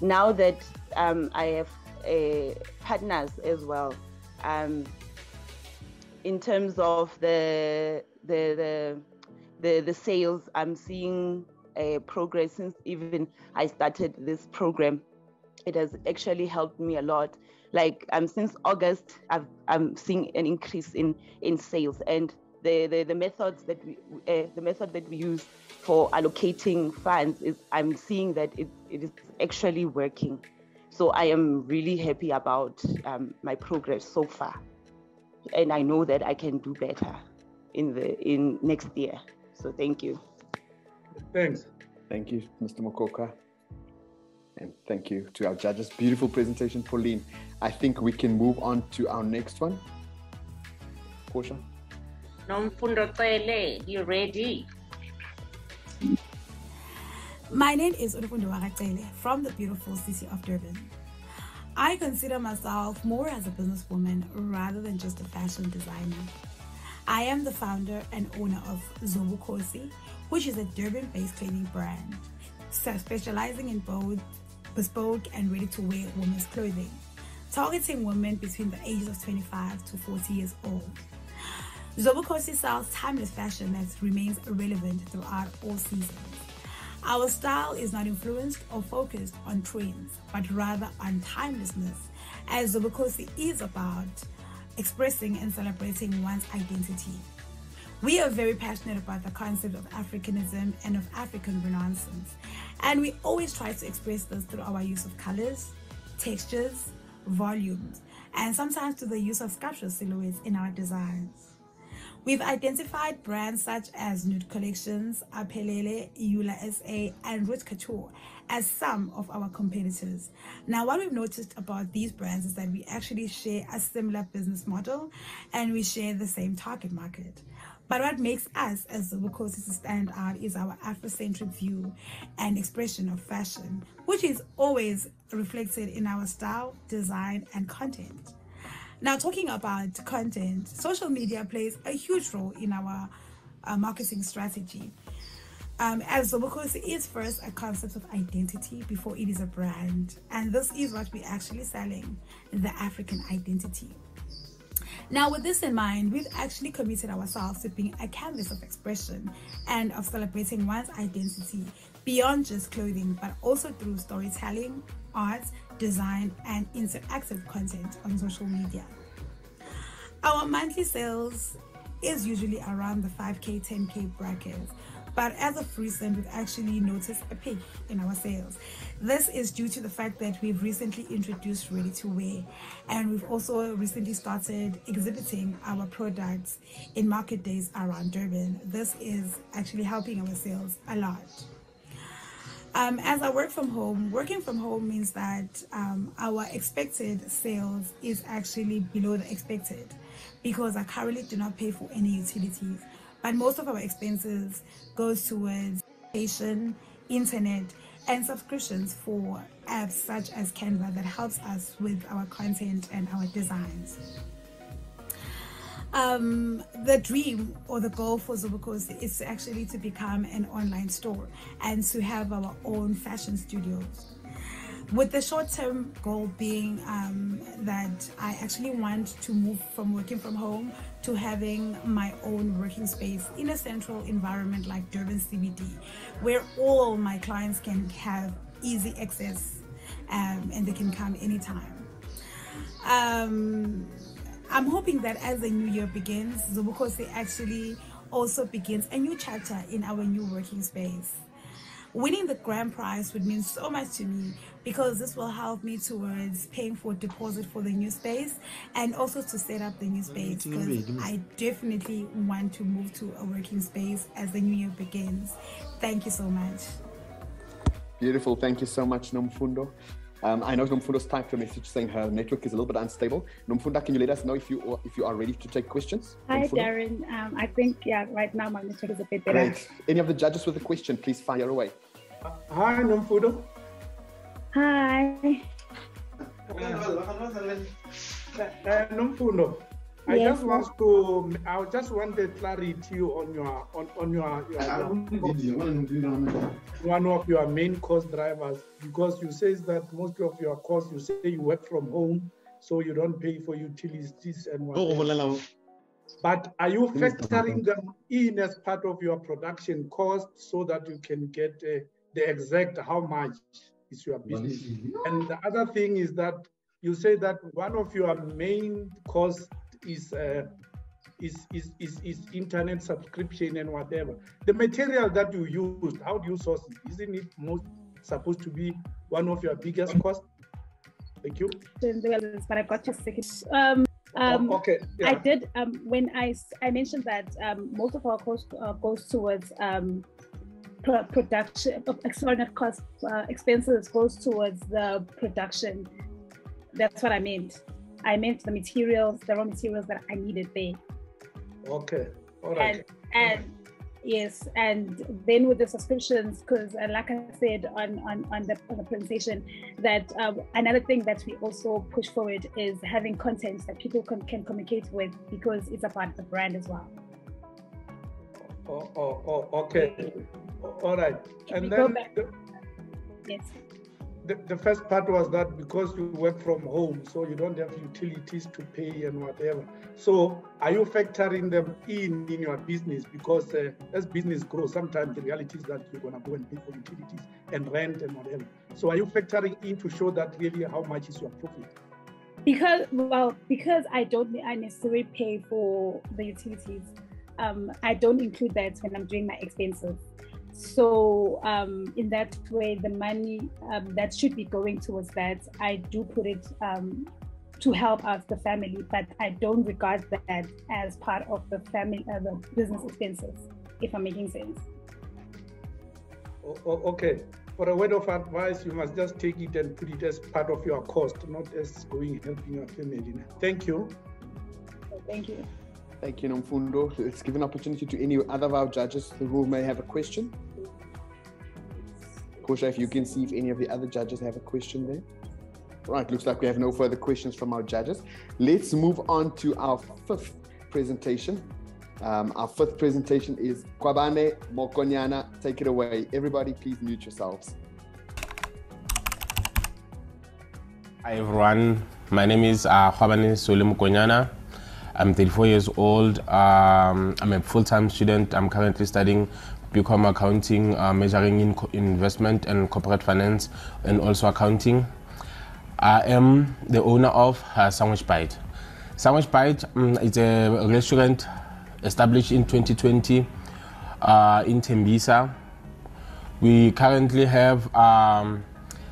now that um, I have uh, partners as well, um, in terms of the, the, the, the, the sales, I'm seeing uh, progress since even I started this program. It has actually helped me a lot. Like um, since August, I've, I'm seeing an increase in in sales, and the, the, the methods that we uh, the method that we use for allocating funds is I'm seeing that it, it is actually working. So I am really happy about um, my progress so far, and I know that I can do better in the in next year. So thank you. Thanks. Thank you, Mr. Mokoka. And thank you to our judges. Beautiful presentation, Pauline. I think we can move on to our next one. Portia. Nomfundo Cele, you ready? My name is Urufundo Wakacele from the beautiful city of Durban. I consider myself more as a businesswoman rather than just a fashion designer. I am the founder and owner of Zobukosi, which is a Durban-based clothing brand, specializing in both bespoke and ready-to-wear women's clothing, targeting women between the ages of 25 to 40 years old. Zobukosi sells timeless fashion that remains relevant throughout all seasons. Our style is not influenced or focused on trends, but rather on timelessness, as Zobukosi is about expressing and celebrating one's identity. We are very passionate about the concept of Africanism and of African Renaissance, and we always try to express this through our use of colors, textures, volumes, and sometimes through the use of sculptural silhouettes in our designs. We've identified brands such as Nude Collections, Aphelele, Eula SA, and Root Couture as some of our competitors. Now, what we've noticed about these brands is that we actually share a similar business model and we share the same target market. But what makes us as Zobukosi stand out is our Afrocentric view and expression of fashion, which is always reflected in our style, design, and content. Now, talking about content, social media plays a huge role in our uh, marketing strategy. Um, as Zobukosi is first a concept of identity before it is a brand, and this is what we're actually selling the African identity. Now, with this in mind, we've actually committed ourselves to being a canvas of expression and of celebrating one's identity beyond just clothing, but also through storytelling, art, design, and interactive content on social media. Our monthly sales is usually around the 5k, 10k brackets. But as of recent, we've actually noticed a peak in our sales. This is due to the fact that we've recently introduced ready to wear and we've also recently started exhibiting our products in market days around Durban. This is actually helping our sales a lot. Um, as I work from home, working from home means that um, our expected sales is actually below the expected because I currently do not pay for any utilities. But most of our expenses goes towards station, internet, and subscriptions for apps such as Canva that helps us with our content and our designs. Um, the dream or the goal for Zobukosi is actually to become an online store and to have our own fashion studios. With the short term goal being um, that I actually want to move from working from home to having my own working space in a central environment like Durban CBD, where all my clients can have easy access um, and they can come anytime. Um, I'm hoping that as the new year begins, Zobukosi actually also begins a new chapter in our new working space. Winning the grand prize would mean so much to me because this will help me towards paying for deposit for the new space and also to set up the new space because I definitely want to move to a working space as the new year begins. Thank you so much. Beautiful. Thank you so much, Nomfundo. Um, I know Nomfundo's typed a message saying her network is a little bit unstable. Nomfundo, can you let us know if you if you are ready to take questions? Hi, Darren. Um, I think yeah, right now my network is a bit better. Great. Any of the judges with a question, please fire away. Uh, hi, Nomfundo. Hi. Uh, Nomfundo, I Yes, just want to I just wanted clarity you on your on, on your, your, your one of your main cost drivers because you say that most of your costs you say you work from home so you don't pay for utilities and whatever. But are you factoring them in as part of your production cost so that you can get uh, the exact how much is your business? And the other thing is that you say that one of your main costs is uh, is, is, is, is internet subscription and whatever. The material that you used, how do you source it? Isn't it most supposed to be one of your biggest costs? Thank you. But I got your second. Um, um, oh, okay. Yeah. I did um, when I I mentioned that um, most of our cost uh, goes towards um, production. Not cost uh, expenses goes towards the production. That's what I meant. I meant the materials, the raw materials that I needed there. Okay. All right. And, and yes, and then with the subscriptions, because uh, like I said on, on, on, the, on the presentation, that um, another thing that we also push forward is having content that people can, can communicate with because it's about the brand as well. Oh, oh, oh okay. All right. And then. The, yes the, the first part was that because you work from home, so you don't have utilities to pay and whatever. So are you factoring them in in your business? Because uh, as business grows, sometimes the reality is that you're going to go and pay for utilities and rent and whatever. So are you factoring in to show that really how much is your profit? Because well, because I don't I necessarily pay for the utilities. Um, I don't include that when I'm doing my expenses. So um, in that way, the money um, that should be going towards that, I do put it um, to help out the family, but I don't regard that as part of the family, uh, the business expenses. If I'm making sense. okay. For a word of advice, you must just take it and put it as part of your cost, not as going helping your family. Thank you. Thank you. Thank you, Nomfundo. Let's give an opportunity to any other of our judges who may have a question. Kosha, if you can see if any of the other judges have a question there. Right, looks like we have no further questions from our judges. Let's move on to our fifth presentation. Um, our fifth presentation is Kwabane Mokonyana. Take it away. Everybody, please mute yourselves. Hi, everyone. My name is uh, Kwabane Mokonyana. I'm 34 years old. Um, I'm a full-time student. I'm currently studying BCom accounting, uh, majoring in investment and corporate finance, and also accounting. I am the owner of uh, Sandwich Bite. Sandwich Bite um, is a restaurant established in 2020 uh, in Tembisa. We currently have um,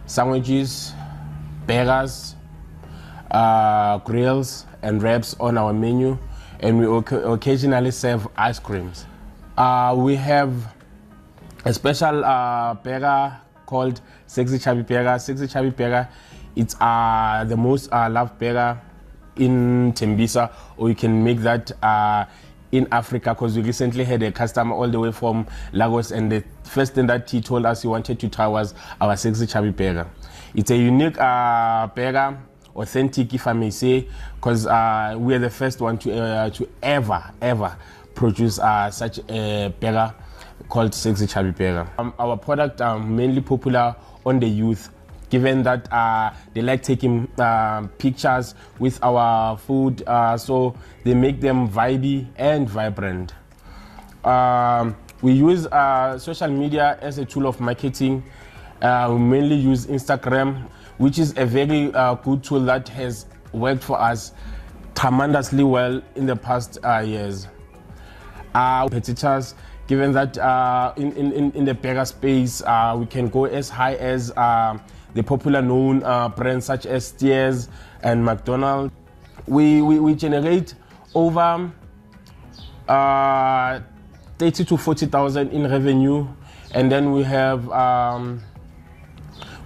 sandwiches, burgers, uh, grills, and wraps on our menu, and we occasionally serve ice creams. Uh, we have a special uh, burger called Sexy Chubby Burger. Sexy Chubby Burger, it's uh, the most uh, loved burger in Tembisa, or you can make that uh, in Africa because we recently had a customer all the way from Lagos, and the first thing that he told us he wanted to try was our Sexy Chubby Burger. It's a unique uh, burger authentic, if I may say, because uh, we are the first one to uh, to ever ever produce uh, such a burger called Sexy Chubby Burger. Um, our product are mainly popular on the youth, given that uh, they like taking uh, pictures with our food, uh, so they make them vibey and vibrant. Um, we use social media as a tool of marketing. we mainly use Instagram which is a very good tool that has worked for us tremendously well in the past uh, years. Our competitors, given that uh, in, in, in the burger space, uh, we can go as high as uh, the popular known uh, brands such as Steers and McDonald's. We, we, we generate over 30 to 40,000 in revenue, and then we have um,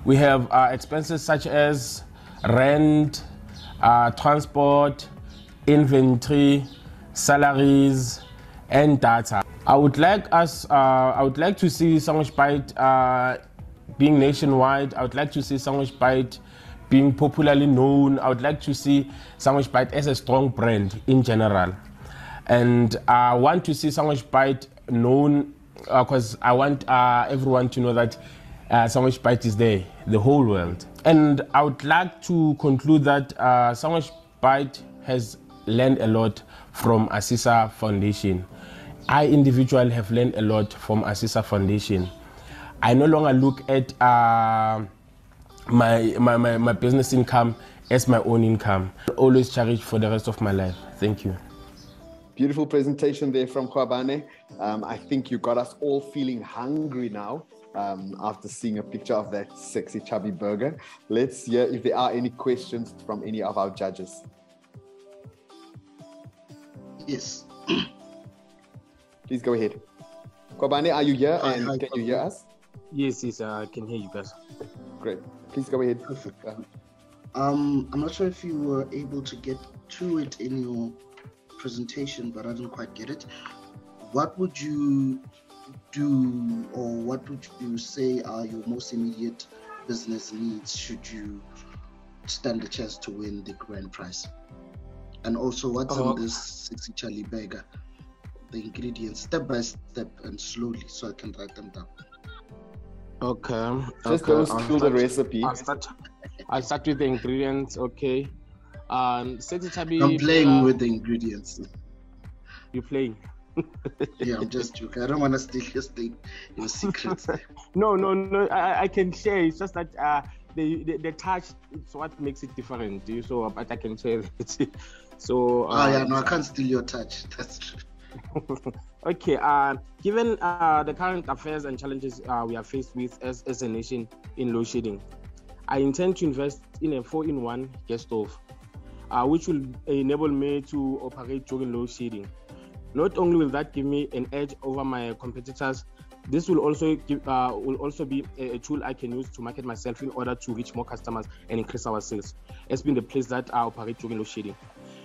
we have uh, expenses such as rent, uh, transport, inventory, salaries, and data. I would like us, uh, I would like to see Sandwich Bite uh, being nationwide. I would like to see Sandwich Bite being popularly known. I would like to see Sandwich Bite as a strong brand in general. And I want to see Sandwich Bite known because uh, I want uh, everyone to know that uh, Sandwich Bite is there, the whole world. And I would like to conclude that uh, Sandwich Bite has learned a lot from ASISA Foundation. I individually have learned a lot from ASISA Foundation. I no longer look at uh, my, my, my, my business income as my own income. Always cherish for the rest of my life. Thank you. Beautiful presentation there from Khwabane. Um, I think you got us all feeling hungry now um, after seeing a picture of that sexy chubby burger. Let's hear if there are any questions from any of our judges. Yes. Please go ahead. Khwabane, are you here hi, and hi, can you hear us? Yes, yes, I can hear you guys. Great. Please go ahead. Perfect. Um, I'm not sure if you were able to get to it in your presentation, but I didn't quite get it. What would you do, or what would you say are your most immediate business needs should you stand a chance to win the grand prize? And also, what's in this Sexy Chubby burger? The ingredients, step by step and slowly, so I can write them down. Okay. Just okay. go through the recipe. I'll start. I'll start with the ingredients. Okay. Um, Seti I'm playing uh, with the ingredients. You're playing? Yeah, I'm just joking. I don't want to steal your thing, your secrets. no, no, no. I, I can share. It's just that uh, the, the, the touch it's what makes it different. So, but I can share it. so. Uh, oh yeah, no, I can't steal your touch. That's true. okay. Uh, given uh, the current affairs and challenges uh, we are faced with as, as a nation in load shedding, I intend to invest in a four-in-one gas stove uh, which will enable me to operate during load shedding. Not only will that give me an edge over my competitors, this will also give, uh, will also be a, tool I can use to market myself in order to reach more customers and increase our sales. It's been the place that I operate during load shedding.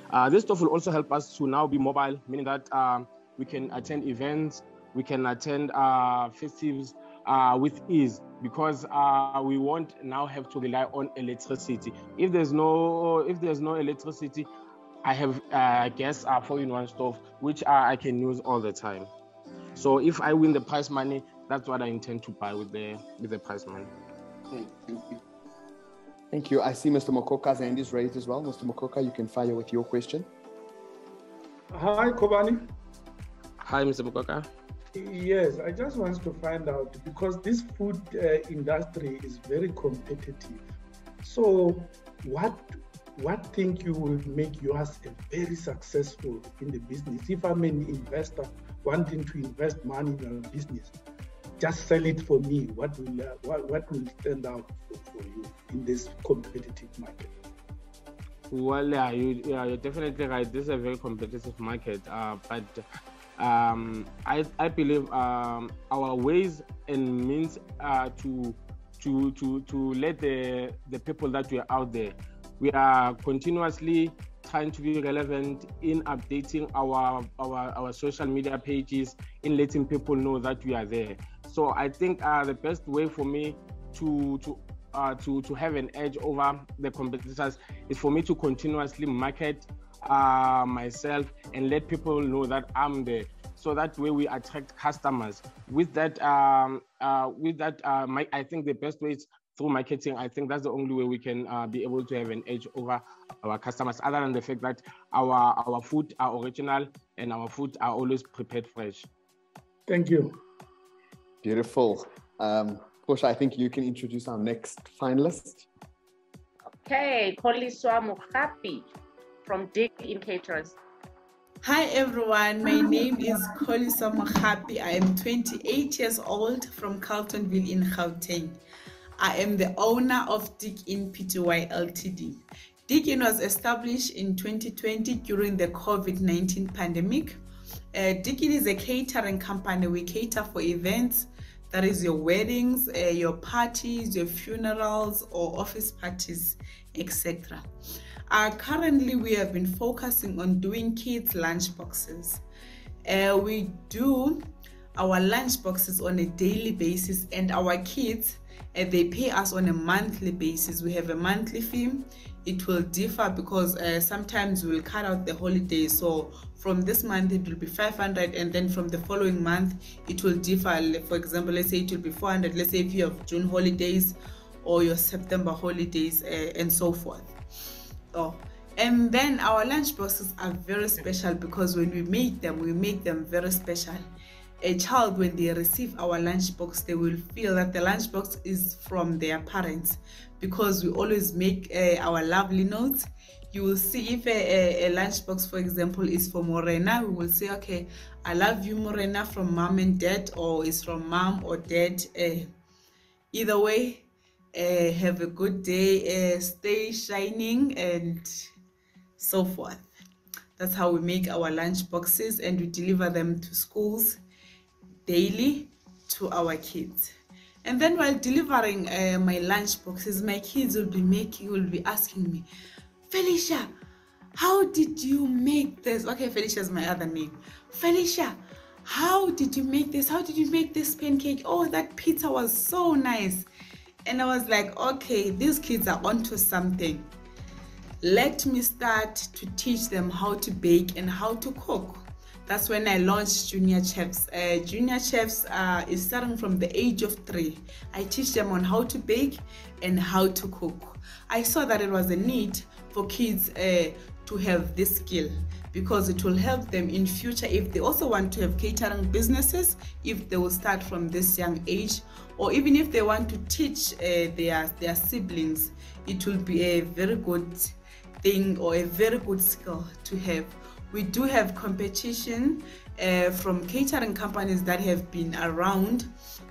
Uh, this stuff will also help us to now be mobile, meaning that um, we can attend events, we can attend uh, festivals uh, with ease because uh, we won't now have to rely on electricity. If there's no if there's no electricity, I have uh, gas uh, four-in-one stove which uh, I can use all the time. So if I win the prize money, that's what I intend to buy with the with the prize money. Thank you. Thank you. I see Mr. Mokoka's hand is raised as well. Mr. Mokoka, you can fire with your question. Hi, Kobani. Hi, Mr. Mokoka. Yes, I just want to find out because this food uh, industry is very competitive. So, what what think you will make yours a very successful in the business? If I'm an investor wanting to invest money in a business, just sell it for me. What will uh, what, what will stand out for, for, you in this competitive market? Well, yeah, you, yeah, you're definitely right. This is a very competitive market, uh, but um, I, I believe um, our ways and means uh, to to to to let the the people that we are out there. We are continuously trying to be relevant in updating our our our social media pages, in letting people know that we are there. So I think uh, the best way for me to to uh, to to have an edge over the competitors is for me to continuously market uh, myself and let people know that I'm there. So that way we attract customers. With that, um, uh, with that, uh, my, I think the best way is through marketing. I think that's the only way we can uh, be able to have an edge over our customers. Other than the fact that our our food are original and our food are always prepared fresh. Thank you. Beautiful. Um, Portia, I think you can introduce our next finalist. Okay, Koliswa Muhapi from Dig in Caterers. Hi everyone, my name is Kolisa Mohapi. I am 28 years old from Carltonville in Gauteng. I am the owner of Dig In Pty Ltd. Dig In was established in 2020 during the COVID-19 pandemic. Uh, Dig In is a catering company. We cater for events, that is your weddings, uh, your parties, your funerals or office parties, etc. Uh, currently, we have been focusing on doing kids' lunch boxes. Uh, we do our lunch boxes on a daily basis, and our kids uh, they pay us on a monthly basis. We have a monthly fee. It will differ because uh, sometimes we'll cut out the holidays. So from this month it will be 500, and then from the following month it will differ. For example, let's say it will be 400. Let's say if you have June holidays or your September holidays, uh, and so forth. Oh, and then our lunch boxes are very special because when we make them, we make them very special. A child, when they receive our lunchbox they will feel that the lunchbox is from their parents because we always make uh, our lovely notes. you will see if a, a, a lunchbox, for example, is for Morena, we will say, okay, I love you, Morena, from mom and dad, or is from mom or dad. Uh, either way, uh, have a good day, uh, stay shining, and so forth. That's how we make our lunch boxes and we deliver them to schools daily to our kids. And then while delivering uh, my lunch boxes, my kids will be making, will be asking me, Felicia, how did you make this? Okay, Felicia is my other name. Felicia, how did you make this? How did you make this pancake? Oh, that pizza was so nice. And I was like, okay, these kids are onto something. Let me start to teach them how to bake and how to cook. That's when I launched Junior Chefs. Uh, Junior Chefs uh, is starting from the age of three. I teach them on how to bake and how to cook. I saw that it was a need for kids uh, to have this skill because it will help them in future if they also want to have catering businesses if they will start from this young age or even if they want to teach uh, their their siblings it will be a very good thing or a very good skill to have we do have competition uh, from catering companies that have been around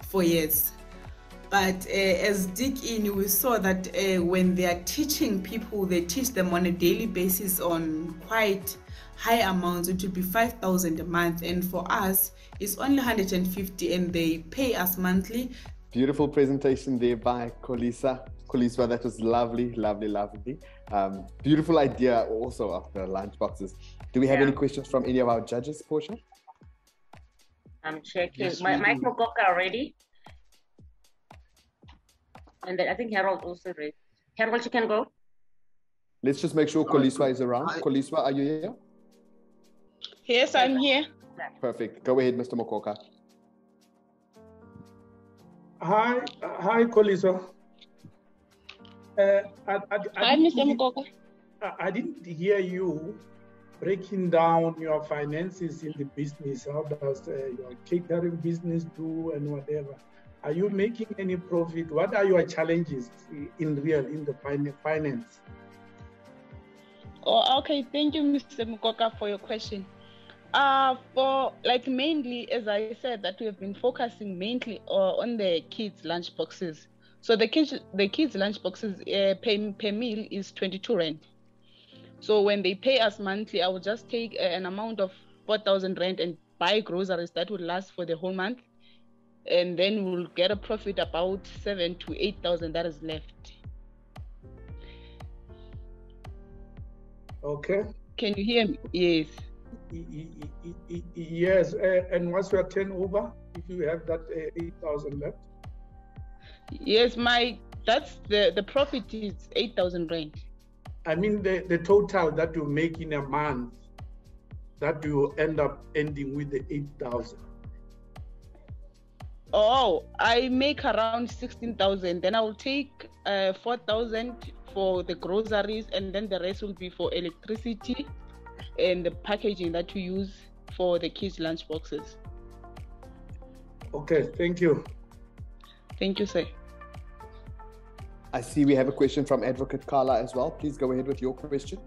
for years but uh, as dig in, we saw that uh, when they are teaching people, they teach them on a daily basis on quite high amounts. It would be 5,000 a month. And for us, it's only 150 and they pay us monthly. Beautiful presentation there by Kolisa. Kolisa, that was lovely, lovely, lovely. Um, beautiful idea also of the lunch boxes. Do we have yeah. any questions from any of our judges, Portia? I'm checking. Yes, My, Mike Mokoka ready? And then I think Harold also read. Harold, you can go. Let's just make sure Koliswa is around. Koliswa, are you here? Yes, I'm here. Perfect. Go ahead, Mr. Mokoka. Hi, hi, Koliswa. Uh, I, I, I hi, Mr. Mokoka. I, I didn't hear you breaking down your finances in the business. How does uh, your catering business do and whatever? Are you making any profit? What are your challenges in real in the finance? Oh, okay. Thank you, Mr. Mokoka, for your question. Uh, for like mainly, as I said, that we have been focusing mainly uh, on the kids' lunch boxes. So the kids, the kids' lunch boxes uh, per, per meal is 22 rand. So when they pay us monthly, I will just take uh, an amount of 4,000 rand and buy groceries that would last for the whole month and then we'll get a profit about seven to eight thousand that is left. Okay. Can you hear me? Yes. Yes, uh, and what's your turnover if you have that uh, eight thousand left? Yes, my that's the the profit is eight thousand rand. I mean the the total that you make in a month, that you end up ending with the eight thousand. Oh, I make around 16,000. Then I will take uh, 4,000 for the groceries, and then the rest will be for electricity and the packaging that you use for the kids' lunch boxes. Okay, thank you. Thank you, sir. I see we have a question from Advocate Carla as well. Please go ahead with your question.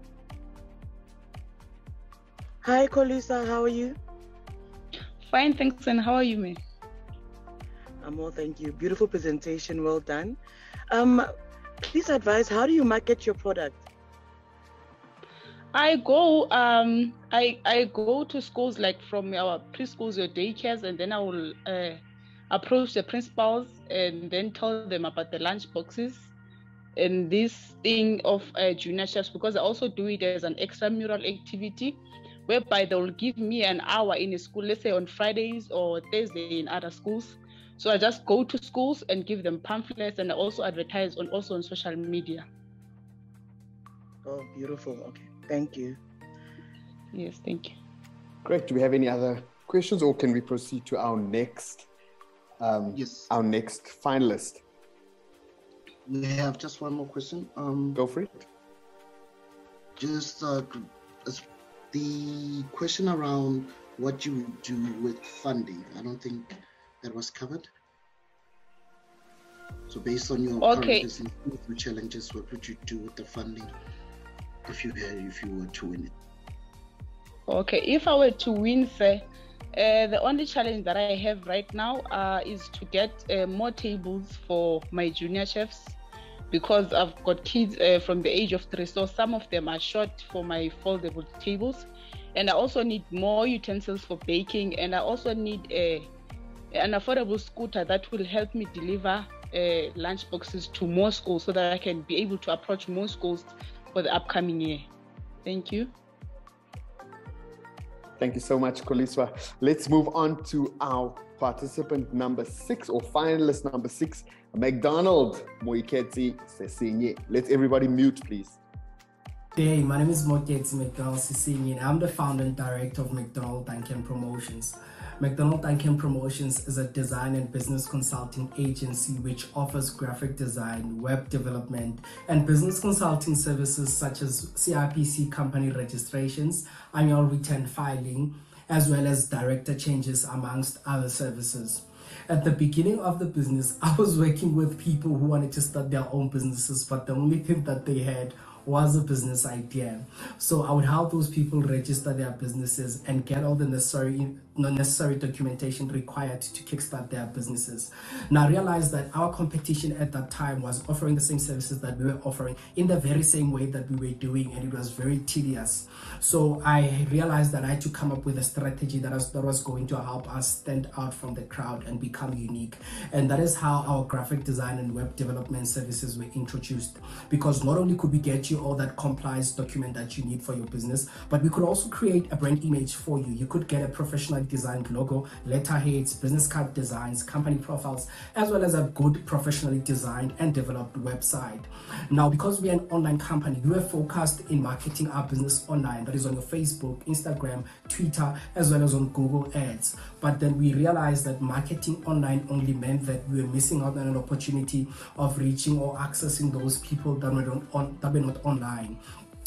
Hi, Kolisa. How are you? Fine, thanks. And how are you, ma'am? Amo, thank you. Beautiful presentation. Well done. Um, please advise how do you market your product? I go um I I go to schools like from our preschools or daycares and then I will uh, approach the principals and then tell them about the lunch boxes and this thing of uh, junior chefs because I also do it as an extramural activity whereby they will give me an hour in a school, let's say on Fridays or Thursday in other schools. So I just go to schools and give them pamphlets and I also advertise on also on social media. Oh, beautiful. Okay. Thank you. Yes, thank you. Great. Do we have any other questions or can we proceed to our next um, yes. our next finalist? We have just one more question. Um, Go for it. Just uh, the question around what you do with funding. I don't think that was covered? So based on your okay. current business challenges, what would you do with the funding? if you had, if you were to win it? Okay, if I were to win, sir, uh, the only challenge that I have right now uh, is to get uh, more tables for my junior chefs because I've got kids uh, from the age of three, so some of them are short for my foldable tables. And I also need more utensils for baking, and I also need a, an affordable scooter that will help me deliver uh, lunch boxes to more schools so that I can be able to approach more schools for the upcoming year. Thank you. Thank you so much, Koliswa. Let's move on to our participant number six or finalist number six, McDonald Moiketsi Sesinye. Let everybody mute, please. Hey, my name is Moketsi McDonald Sesinye, and I'm the founder and director of McDonald Duncan Promotions. McDonald Duncan Promotions is a design and business consulting agency which offers graphic design, web development, and business consulting services such as CIPC company registrations, annual return filing, as well as director changes, amongst other services. At the beginning of the business, I was working with people who wanted to start their own businesses, but the only thing that they had was a business idea. So I would help those people register their businesses and get all the necessary necessary documentation required to kickstart their businesses. Now I realized that our competition at that time was offering the same services that we were offering in the very same way that we were doing, and it was very tedious. So I realized that I had to come up with a strategy that was, that was going to help us stand out from the crowd and become unique. And that is how our graphic design and web development services were introduced. Because not only could we get you all that compliance document that you need for your business, but we could also create a brand image for you. You could get a professional designed logo, letterheads, business card designs, company profiles, as well as a good professionally designed and developed website. Now, because we're an online company, we are focused in marketing our business online, that is on your Facebook, Instagram, Twitter, as well as on Google Ads. But then we realized that marketing online only meant that we were missing out on an opportunity of reaching or accessing those people that were, on, that were not online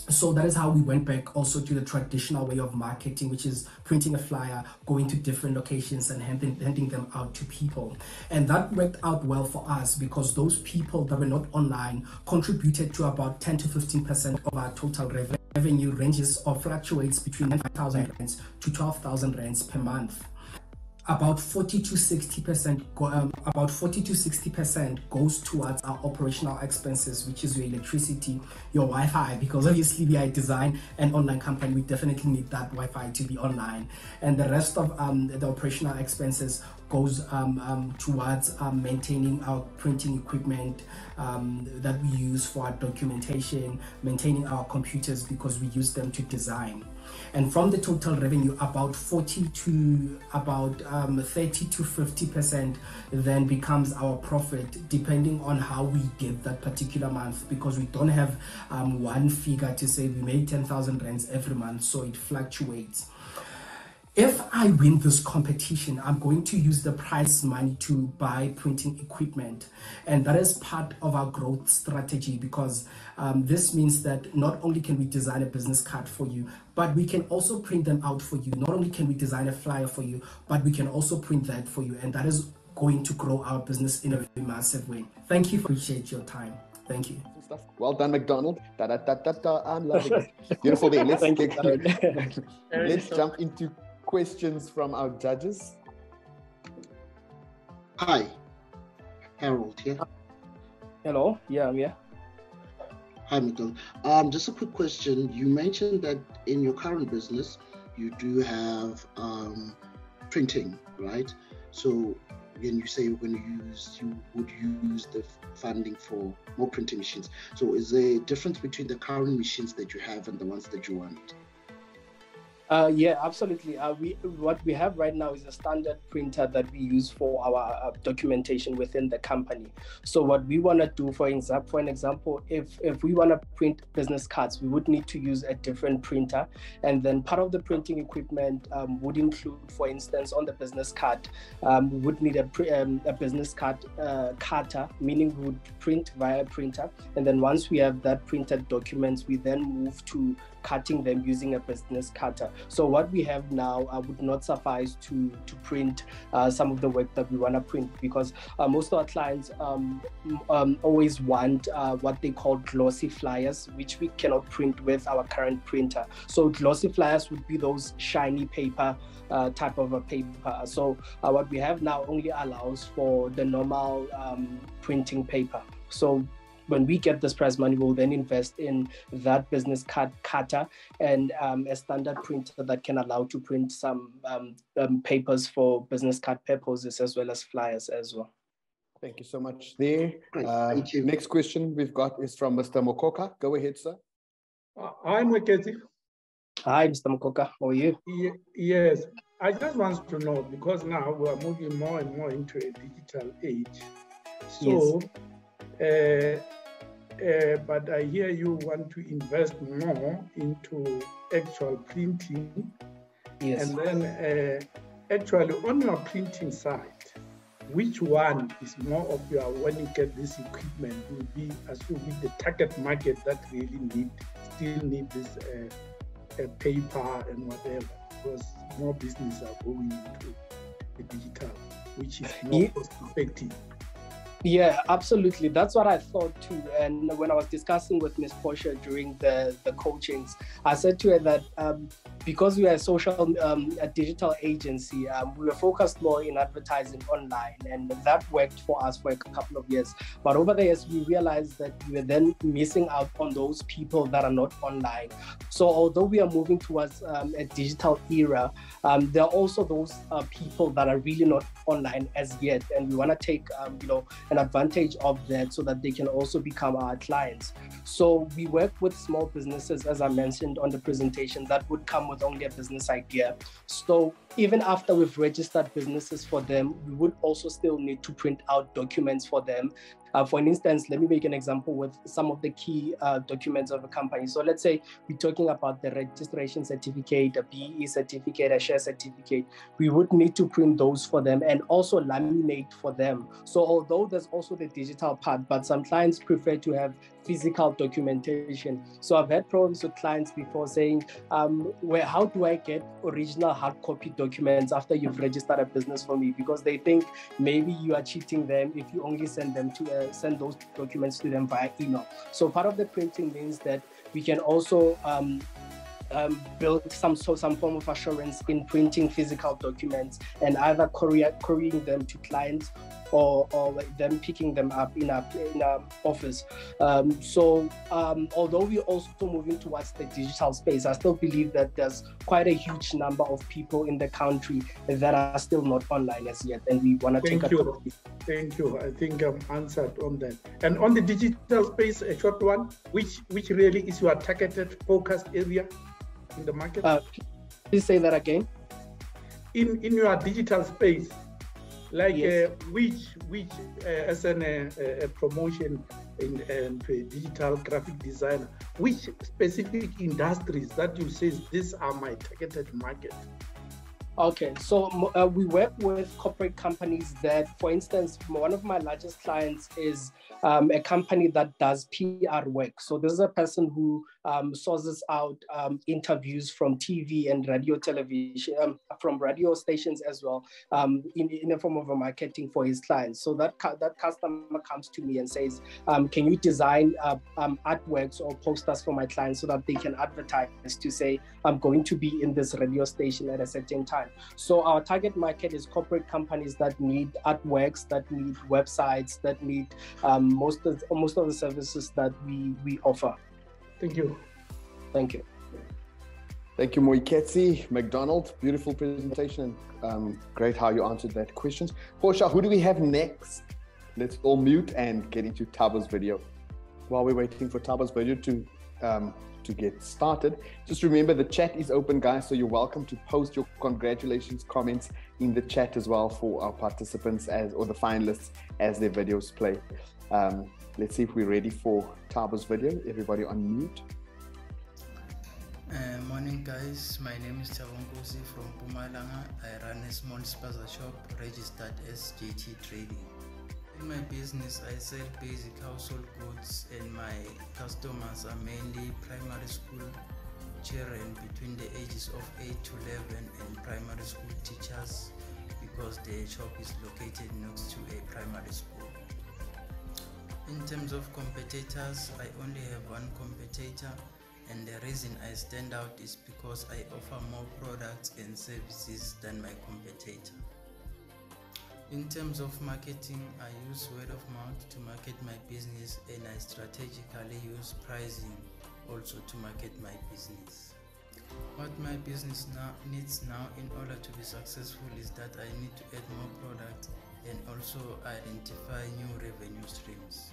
so that is how we went back also to the traditional way of marketing which is printing a flyer going to different locations and handing, handing them out to people. And that worked out well for us because those people that were not online contributed to about 10 to 15 percent of our total revenue revenue ranges or fluctuates between 9,000 rands to 12,000 rands per month about 40 to 60 percent um, about 40 to 60 percent goes towards our operational expenses which is your electricity your wi-fi because obviously we are a design and online company we definitely need that wi-fi to be online and the rest of um, the operational expenses goes um, um, towards um, maintaining our printing equipment um, that we use for our documentation, maintaining our computers because we use them to design. And from the total revenue, about 40 to about um, 30 to 50% then becomes our profit, depending on how we get that particular month, because we don't have um, one figure to say we made 10,000 rands every month, so it fluctuates if I win this competition, I'm going to use the prize money to buy printing equipment. And that is part of our growth strategy because um, this means that not only can we design a business card for you, but we can also print them out for you. Not only can we design a flyer for you, but we can also print that for you. And that is going to grow our business in a very massive way. Thank you. For, appreciate your time. Thank you. Well done, McDonald. Da, da, da, da, da. I'm loving it. Beautiful day. Let's, let's jump into questions from our judges? Hi, Harold here. Hello, yeah, I'm here. Hi, Mikkel. Um, just a quick question. You mentioned that in your current business, you do have um, printing, right? So when you say you're going to use, you would use the funding for more printing machines. So is there a difference between the current machines that you have and the ones that you want? Uh, yeah, absolutely. Uh, we what we have right now is a standard printer that we use for our uh, documentation within the company. So what we want to do, for example, for an example, if if we want to print business cards, we would need to use a different printer, and then part of the printing equipment um, would include, for instance, on the business card, um, we would need a, um, a business card uh, cutter, meaning we would print via printer, and then once we have that printed documents, we then move to cutting them using a business cutter. So what we have now uh, would not suffice to to print uh, some of the work that we want to print because uh, most of our clients um, um, always want uh, what they call glossy flyers, which we cannot print with our current printer. So glossy flyers would be those shiny paper uh, type of a paper. So uh, what we have now only allows for the normal um, printing paper. So when we get this prize money, we'll then invest in that business card cutter and um, a standard printer that can allow to print some um, um, papers for business card purposes as well as flyers as well. Thank you so much there. Uh, Thank you. Next question we've got is from Mr. Mokoka. Go ahead, sir. Uh, I'm Hi, Mr. Mokoka. How are you? yes, I just want to know because now we are moving more and more into a digital age. So, yes. uh, uh, but I hear you want to invest more into actual printing. Yes. And then uh, actually on your printing side, which one is more of your when you get this equipment will be assumed be the target market that really need still need this uh, uh, paper and whatever because more business are going into the digital, which is more yeah. cost effective. Yeah, absolutely. That's what I thought too. And when I was discussing with Miss Portia during the, the coachings, I said to her that um, because we are a social, um, a digital agency, um, we were focused more in advertising online, and that worked for us for a couple of years. But over the years, we realized that we were then missing out on those people that are not online. So although we are moving towards um, a digital era, um, there are also those uh, people that are really not online as yet, and we want to take, um, you know an advantage of that so that they can also become our clients. So we work with small businesses, as I mentioned on the presentation, that would come with only a business idea. So even after we've registered businesses for them, we would also still need to print out documents for them uh, for instance, let me make an example with some of the key uh, documents of a company. So let's say we're talking about the registration certificate, a BEE certificate, a share certificate. We would need to print those for them and also laminate for them. So although there's also the digital part, but some clients prefer to have physical documentation. So I've had problems with clients before saying, um, "Where how do I get original hard copy documents after you've registered a business for me?" Because they think maybe you are cheating them if you only send them to uh, send those documents to them via email. So part of the printing means that we can also um, um, build some so some form of assurance in printing physical documents and either courier, couriering them to clients or, or them picking them up in a in a office. Um, so um, although we're also moving towards the digital space, I still believe that there's quite a huge number of people in the country that are still not online as yet, and we want to take you. Thank you. I think I've answered on that. And on the digital space, a short one, which which really is your targeted focused area? in the market? Uh, please say that again. In in your digital space, like yes. uh, which which uh, as an uh, a promotion in a digital graphic designer, which specific industries that you say these are my targeted market? Okay, so uh, we work with corporate companies that, for instance, one of my largest clients is um, a company that does PR work. So this is a person who um, sources out um, interviews from TV and radio, television, um, from radio stations as well, um, in, in a form of a marketing for his clients. So that that customer comes to me and says, um, "Can you design uh, artworks or posters for my clients so that they can advertise to say I'm going to be in this radio station at a certain time?" So our target market is corporate companies that need artworks, that need websites, that need most of most of the services that we we offer. Thank you. Thank you. Thank you, Moiketsi. McDonald, beautiful presentation. Um, great how you answered that questions. Portia, who do we have next? Let's all mute and get into Thabo's video. While we're waiting for Thabo's video to um, to get started, just remember the chat is open, guys. So you're welcome to post your congratulations comments in the chat as well for our participants as or the finalists as their videos play. Um, let's see if we're ready for Thabo's video. Everybody on mute. Uh, morning guys, my name is Chavongosi from Mpumalanga. I run a small spaza shop registered as JT Trading. In my business, I sell basic household goods and my customers are mainly primary school children between the ages of 8 to 11 and primary school teachers because the shop is located next to a primary school. In terms of competitors, I only have one competitor and the reason I stand out is because I offer more products and services than my competitor. In terms of marketing, I use word of mouth to market my business and I strategically use pricing also to market my business. What my business now needs now in order to be successful is that I need to add more products and also identify new revenue streams.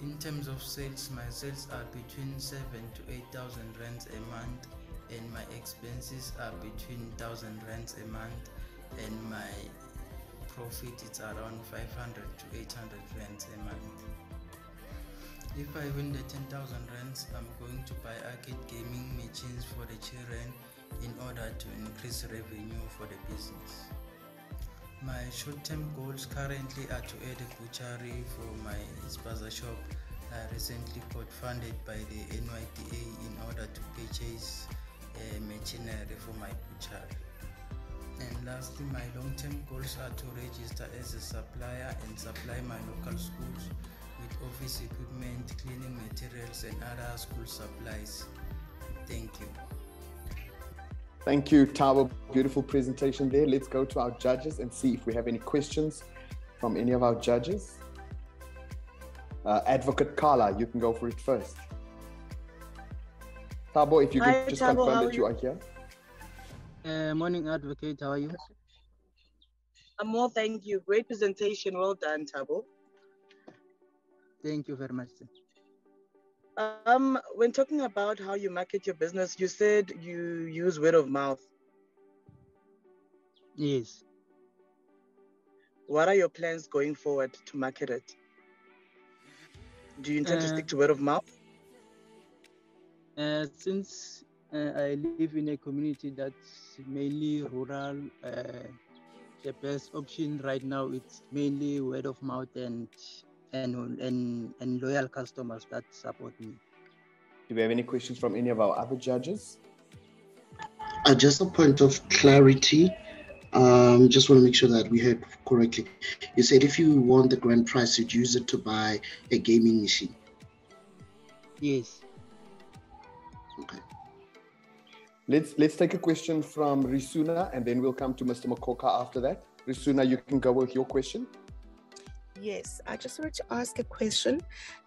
In terms of sales, my sales are between 7 to 8,000 rands a month and my expenses are between 1,000 rands a month and my profit is around 500 to 800 rands a month. If I win the 10,000 rands, I'm going to buy arcade gaming machines for the children in order to increase revenue for the business. My short-term goals currently are to add a butchery for my spaza shop. I recently got funded by the NYDA in order to purchase machinery for my butchery. And lastly, my long-term goals are to register as a supplier and supply my local schools with office equipment, cleaning materials and other school supplies. Thank you. Thank you, Thabo. Beautiful presentation there. Let's go to our judges and see if we have any questions from any of our judges. Uh, Advocate Carla, you can go for it first. Thabo, if you Hi, could just Thabo, confirm that you you? are here. Uh, morning, Advocate. How are you? I'm well, thank you. Great presentation. Well done, Thabo. Thank you very much. sir. Um, when talking about how you market your business, you said you use word of mouth. Yes. What are your plans going forward to market it? Do you intend to Uh, stick to word of mouth? Uh, since uh, I live in a community that's mainly rural, uh, the best option right now it's mainly word of mouth and and and, and loyal customers that support me. Do we have any questions from any of our other judges? Uh, just a point of clarity. Um, just want to make sure that we heard correctly. You said if you won the grand prize, you'd use it to buy a gaming machine. Yes. Okay. Let's let's take a question from Risuna and then we'll come to Mr. Mokoka after that. Risuna, you can go with your question. Yes, I just wanted to ask a question.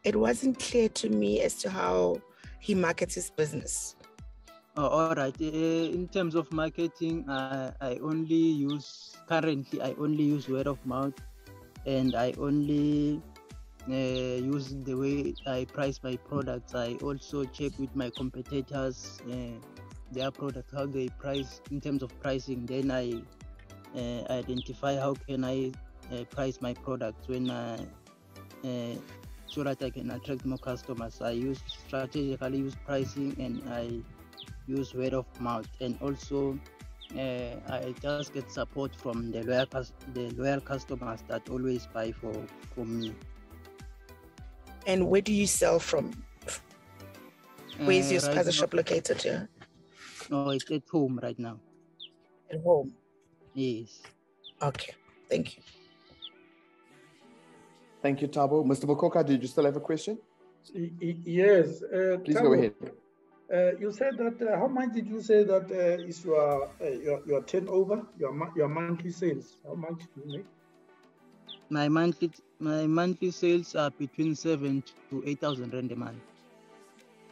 It wasn't clear to me as to how he markets his business. Oh, all right. Uh, in terms of marketing, I, I only use currently I only use word of mouth, and I only uh, use the way I price my products. I also check with my competitors uh, their products how they price in terms of pricing. Then I uh, identify how can I price my products when I, uh, so that I can attract more customers. I use strategically use pricing and I use word of mouth and also uh, I just get support from the loyal the loyal customers that always buy for from me. And where do you sell from? Where's your Uh, right spaza shop located? Yeah. No, it's at home right now. At home. Yes. Okay. Thank you. Thank you, Thabo. Mr. Mokoka, did you still have a question? Y- y- Yes. Uh, Please go ahead. Uh, you said that. Uh, how much did you say that uh, is your, uh, your your turnover, your your monthly sales? How much do you make? My monthly my monthly sales are between seven to eight thousand rand a month.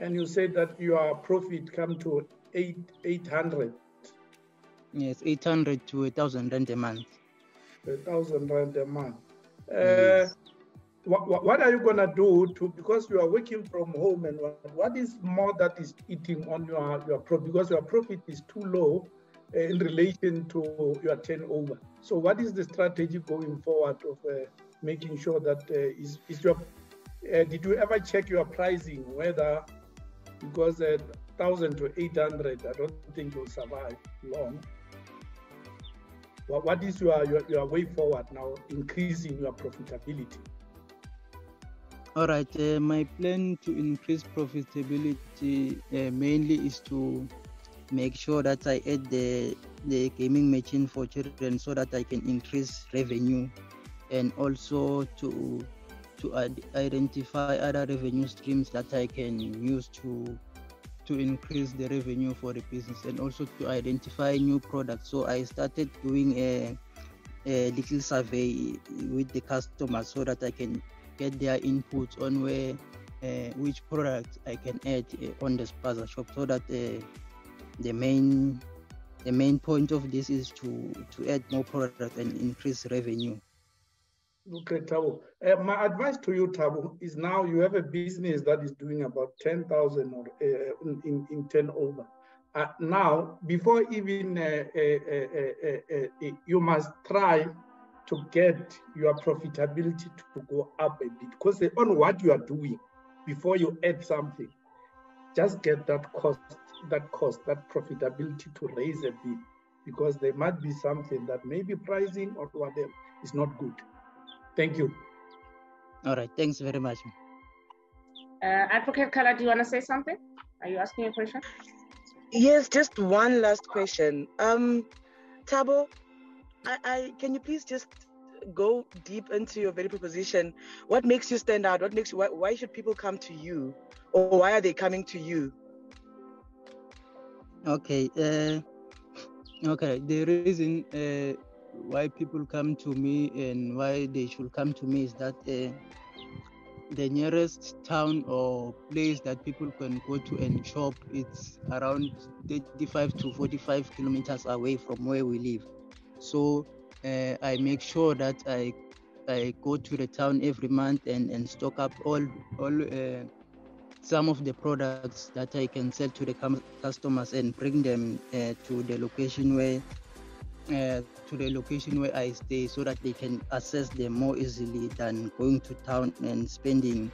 And you said that your profit come to eight eight hundred, Yes, eight hundred to a thousand rand a month. a thousand rand a month. Uh, Yes. What, what are you gonna do to because you are working from home and what, is more that is eating on your your profit because your profit is too low uh, in relation to your turnover. So what is the strategy going forward of uh, making sure that uh, is is your did you ever check your pricing whether because uh, thousand to eight hundred I don't think you'll survive long. What, what is your, your your way forward now increasing your profitability? All right, uh, my plan to increase profitability uh, mainly is to make sure that I add the the gaming machine for children so that I can increase revenue and also to to identify other revenue streams that I can use to to increase the revenue for the business and also to identify new products. So I started doing a, a little survey with the customers so that I can get their input on where uh, which product I can add uh, on the spaza shop so that uh, the main the main point of this is to to add more product and increase revenue. Okay, Thabo. Uh, my advice to you, Thabo, is now you have a business that is doing about 10,000 or uh, in, in turnover. Uh, now, before even you must try to get your profitability to go up a bit because on what you are doing before you add something, just get that cost, that cost, that profitability to raise a bit because there might be something that maybe pricing or whatever is not good. Thank you. All right. Thanks very much. Uh, Advocate Carla, do you want to say something? Are you asking a question? Yes, just one last question. Um, Thabo, I, I can you please just go deep into your very proposition? What makes you stand out? What makes you, why, why should people come to you, or why are they coming to you? Okay. Uh, okay. The reason uh, why people come to me and why they should come to me is that uh, the nearest town or place that people can go to and shop it's around 35 to 45 kilometers away from where we live so uh, i make sure that i i go to the town every month and and stock up all all uh, some of the products that i can sell to the customers and bring them uh, to the location where uh, to the location where I stay so that they can access them more easily than going to town and spending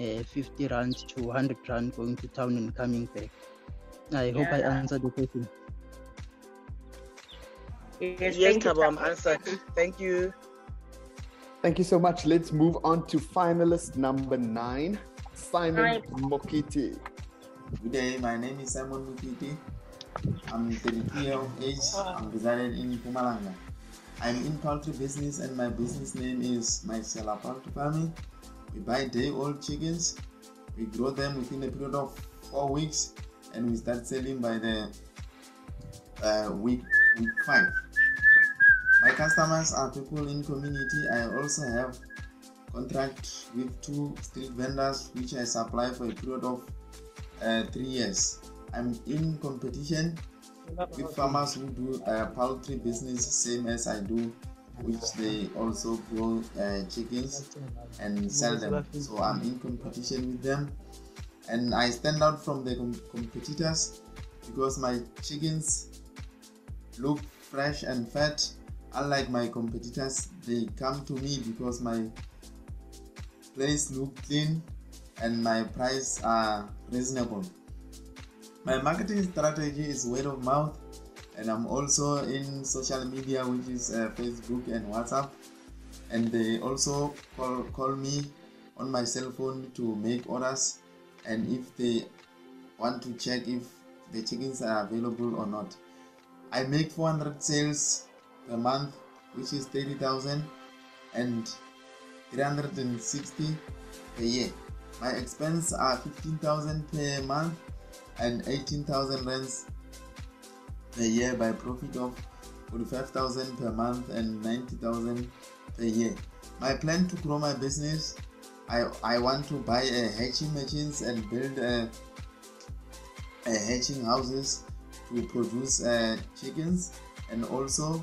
uh, 50 rand to 100 rand going to town and coming back. I hope I answered the question. Yes, yes Thabo, answered. Thank you. Thank you so much. Let's move on to finalist number nine, Simon Hi. Mokiti. Good day. My name is Simon Mokiti. I'm 32 years of age. I'm residing in Mpumalanga. I'm in poultry business and my business name is Mycella Poultry Farming. We buy day-old chickens. We grow them within a period of four weeks and we start selling by the uh, week week five. My customers are people in community. I also have contract with two street vendors which I supply for a period of uh, three years. I'm in competition with farmers who do uh, poultry business same as I do, which they also grow uh, chickens and sell them. So I'm in competition with them, and I stand out from the com- competitors because my chickens look fresh and fat. Unlike my competitors, they come to me because my place look clean and my price are reasonable. My marketing strategy is word of mouth, and I'm also in social media, which is uh, Facebook and WhatsApp. And they also call, call me on my cell phone to make orders, and if they want to check if the chickens are available or not. I make 400 sales per month, which is 30,000 and 360 per year. My expenses are 15,000 per month and 18,000 rands per year by profit of 45,000 per month and 90,000 per year. My plan to grow my business, I, I want to buy a hatching machines and build a, a hatching houses to produce uh, chickens and also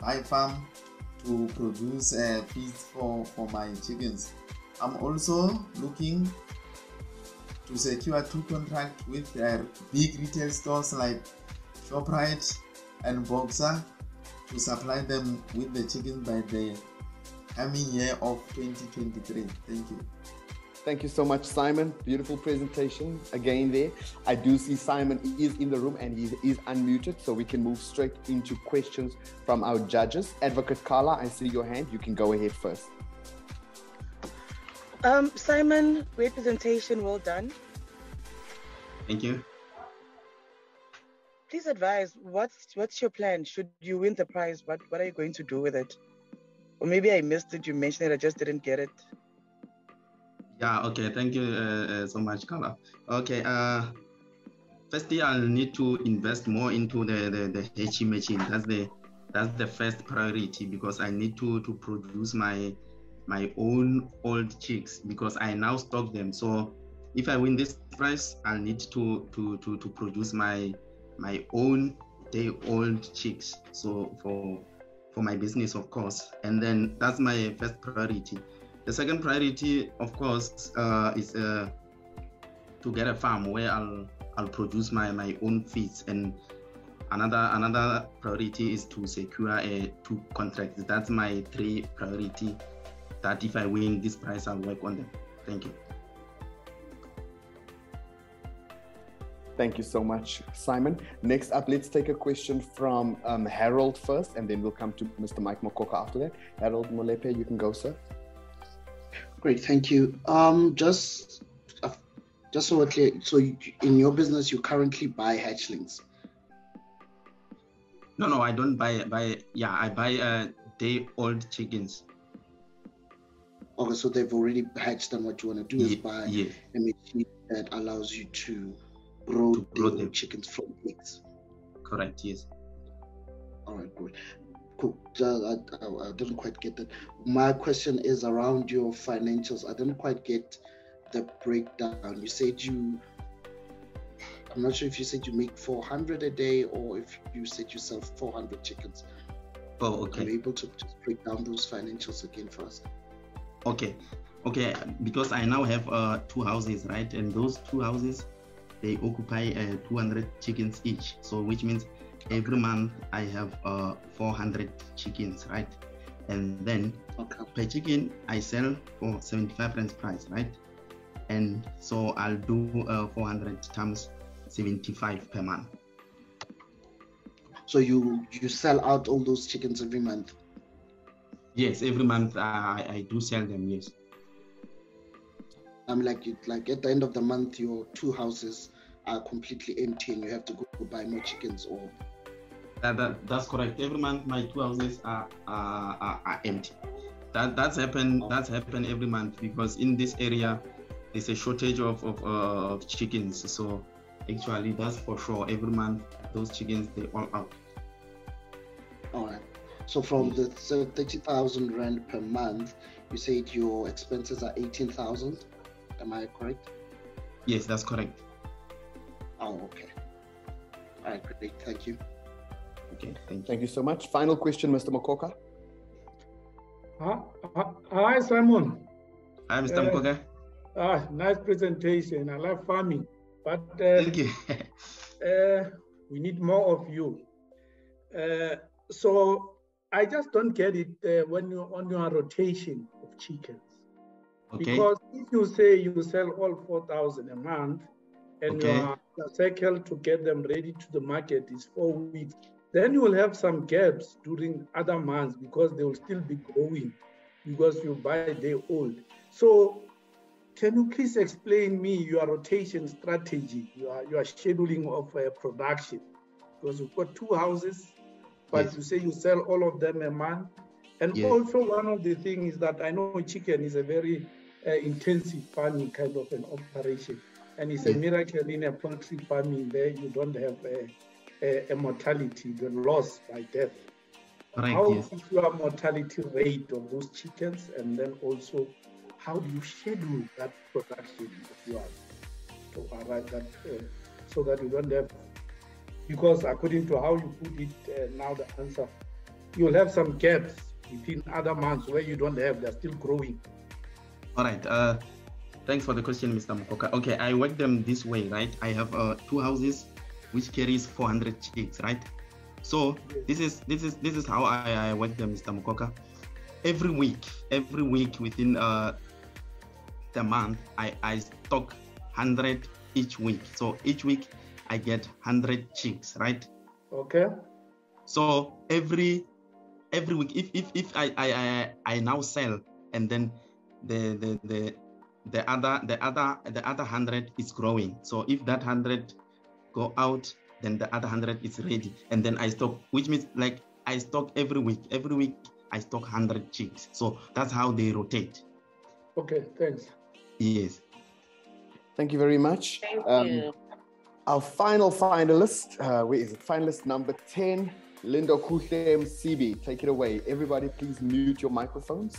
buy farm to produce uh, feeds for, for my chickens. I'm also looking to secure two contracts with their big retail stores like ShopRite and Boxer to supply them with the chicken by the coming year of 2023. Thank you. Thank you so much, Simon. Beautiful presentation again there. I do see Simon is in the room and he is unmuted, so we can move straight into questions from our judges. Advocate Carla, I see your hand. You can go ahead first. Um, Simon, great presentation. Well done. Thank you. Please advise what's what's your plan? Should you win the prize, what what are you going to do with it? Or maybe I missed it. You mentioned it. I just didn't get it. Yeah, okay. Thank you uh, uh, so much, Carla. Okay. Uh, firstly, I'll need to invest more into the the, the HE machine. That's the that's the first priority because I need to to produce my my own old chicks because I now stock them. So if I win this prize, I'll need to to to to produce my my own day old chicks. So for for my business, of course, and then that's my first priority. The second priority, of course, uh, is uh, to get a farm where I'll I'll produce my my own feeds and another another priority is to secure a two contracts that's my three priority that if i win this prize i'll work on them thank you Thank you so much, Simon. Next up, let's take a question from um, Harold first, and then we'll come to Mr. Mike Mokoka after that. Harold Molepe, you can go, sir. Great, thank you. Um, just, uh, just so we're clear, so you, in your business, you currently buy hatchlings. no no i don't buy buy yeah i buy uh day old chickens Okay, so they've already hatched, and what you want to do is buy yeah. a machine that allows you to grow, to grow the chickens from eggs. correct yes All right, good. Ju- I, I, I didn't quite get that. My question is around your financials. I didn't quite get the breakdown. You said you, I'm not sure if you said you make 400 a day or if you said you sell 400 chickens. oh okay Are you able to just break down those financials again for us? okay okay because i now have uh two houses right and those two houses they occupy uh, 200 chickens each so which means every month i have uh 400 chickens right? And then per chicken i sell for 75 rands price right? And so i'll do uh, 400 times 75 per month. So you you sell out all those chickens every month. yes every month uh, i, I do sell them yes. I'm like like at the end of the month your two houses are completely empty and you have to go buy more chickens or That, that, that's correct. Every month, my two houses are are, are, empty. That that's happened. That's happened every month because in this area, there's a shortage of of, uh, of chickens. So actually, that's for sure. Every month, those chickens they all out. all right. So from the so 30,000 rand per month, you said your expenses are 18,000. Am I correct? Yes, that's correct. Oh, okay. All right, great. Thank you. Okay, thank you. Thank you so much. Final question, Mr. Mokoka. Huh? Huh? Hi, Simon. Hi, Mr. Uh, Mkoga. Ah, nice presentation. I love farming, but uh, Thank you. uh, we need more of you. Uh, so I just don't get it uh, when you are on your rotation of chickens. Okay. Because if you say you sell all 4,000 a month and Okay. your, your cycle to get them ready to the market is four weeks, then you will have some gaps during other months because they will still be growing because you buy day old. So can you please explain me your rotation strategy, your, your scheduling of uh, production? Because you've got two houses, but Yes. you say you sell all of them a month. And Yes. also one of the things is that I know chicken is a very uh, intensive farming kind of an operation. And it's a miracle in a poultry farming there you don't have a, a, a mortality, the loss by death. Correct, How yes. is your mortality rate of those chickens? And then also, how do you schedule that production of yours to arrive that, uh, so that you don't have, because according to how you put it uh, now, the answer, you'll have some gaps between other months where you don't have, they're still growing. All right. Uh, thanks for the question, Mr. Mokoka. Okay, I work them this way, right? I have uh, two houses, which carries 400 chicks, right? So this is this is this is how I, I work them, Mr. Mokoka. Every week, every week within uh, the month, I I stock 100 each week. So each week I get 100 chicks, right? Okay. So every every week, if if if I I I, I now sell and then the the the the other the other the other 100 is growing so if that 100 go out then the other 100 is ready and then i stock which means like i stock every week every week i stock 100 chicks so that's how they rotate okay thanks yes Thank you very much. Thank Um, you. Our final finalist, uh, where is it? Finalist number 10, Linda Kuhle MCB. Take it away. Everybody, please mute your microphones.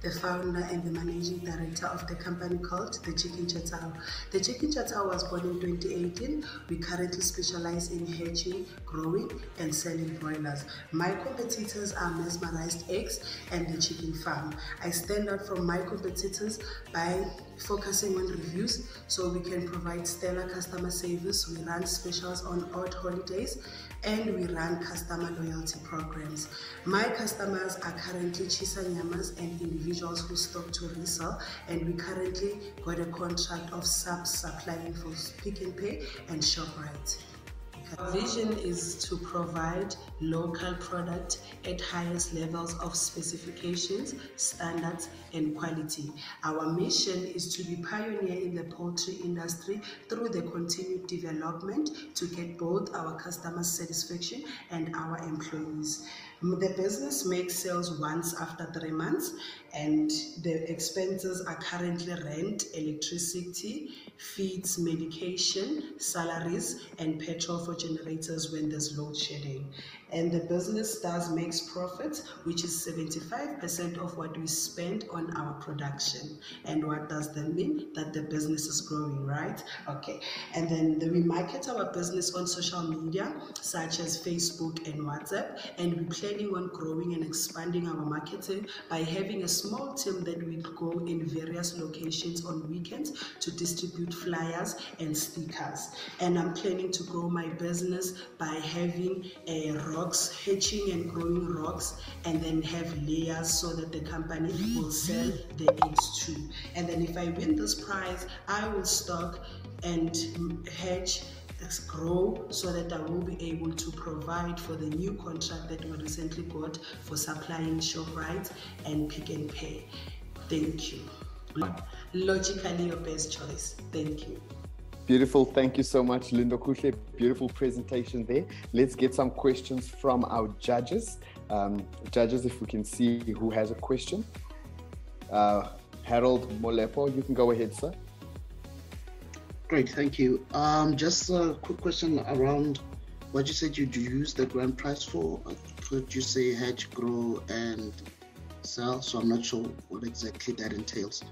The founder and the managing director of the company called the Chicken Chatao. The Chicken Chatao was born in 2018. We currently specialize in hatching, growing, and selling broilers. My competitors are Mesmerized Eggs and the Chicken Farm. I stand out from my competitors by focusing on reviews so we can provide stellar customer service. We run specials on odd holidays and we run customer loyalty programs. My customers are currently Chisa Nyamas and individuals who stock to resell, and we currently got a contract of sub supplying for Pick n Pay and ShopRite. Our vision is to provide local product at highest levels of specifications, standards, and quality. Our mission is to be pioneer in the poultry industry through the continued development to get both our customer satisfaction and our employees. The business makes sales once after three months, and the expenses are currently rent, electricity, feeds, medication, salaries, and petrol for generators when there's load shedding. And the business does makes profits, which is 75% of what we spend on our production. And what does that mean? That the business is growing, right? Okay. And then the- we market our business on social media, such as Facebook and WhatsApp. And we're planning on growing and expanding our marketing by having a small team that will go in various locations on weekends to distribute flyers and stickers. And I'm planning to grow my business by having a rocks, hatching and growing rocks, and then have layers so that the company will sell the eggs too. And then if I win this prize, I will stock and hatch grow so that I will be able to provide for the new contract that we recently got for supplying ShopRite and Pick n Pay. Thank you. Logically, your best choice. Thank you. Beautiful. Thank you so much, Lindokuhle. Beautiful presentation there. Let's get some questions from our judges. Um, judges, if we can see who has a question. Uh, Harold Molepo, you can go ahead, sir. Great, thank you. Um, just a quick question around what you said you'd use the grand prize for. Could you say hedge, grow, and sell? So I'm not sure what exactly that entails.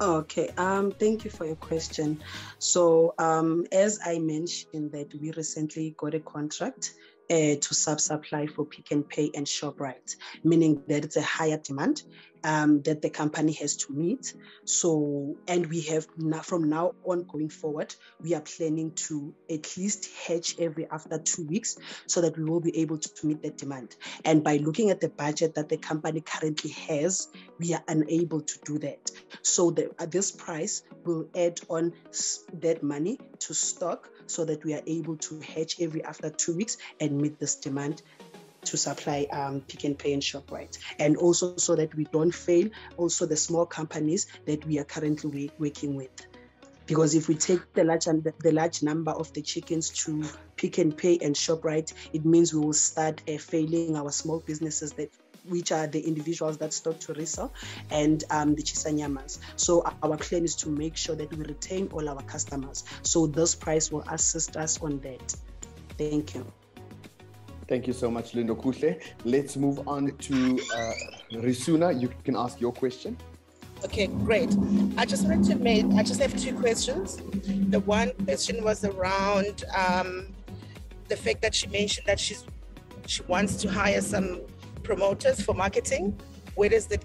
Okay, um, thank you for your question. So, um, as I mentioned, that we recently got a contract uh, to sub-supply for Pick n Pay and ShopRite, meaning that it's a higher demand um, that the company has to meet. So, and we have now, from now on going forward, we are planning to at least hedge every after two weeks so that we will be able to meet that demand. And by looking at the budget that the company currently has, we are unable to do that. So, the, at this price will add on that money to stock so that we are able to hedge every after two weeks and meet this demand to supply um, Pick n Pay and ShopRite. And also so that we don't fail also the small companies that we are currently working with. Because if we take the large the large number of the chickens to Pick n Pay and ShopRite, it means we will start uh, failing our small businesses that which are the individuals that stock to resell and um, the chisanyamas. So our plan is to make sure that we retain all our customers. So this price will assist us on that. Thank you. Thank you so much, Lindokuhle. Let's move on to uh, Risuna. You can ask your question. Okay, great. I just wanted to make, I just have two questions. The one question was around um, the fact that she mentioned that she's she wants to hire some promoters for marketing. Where does the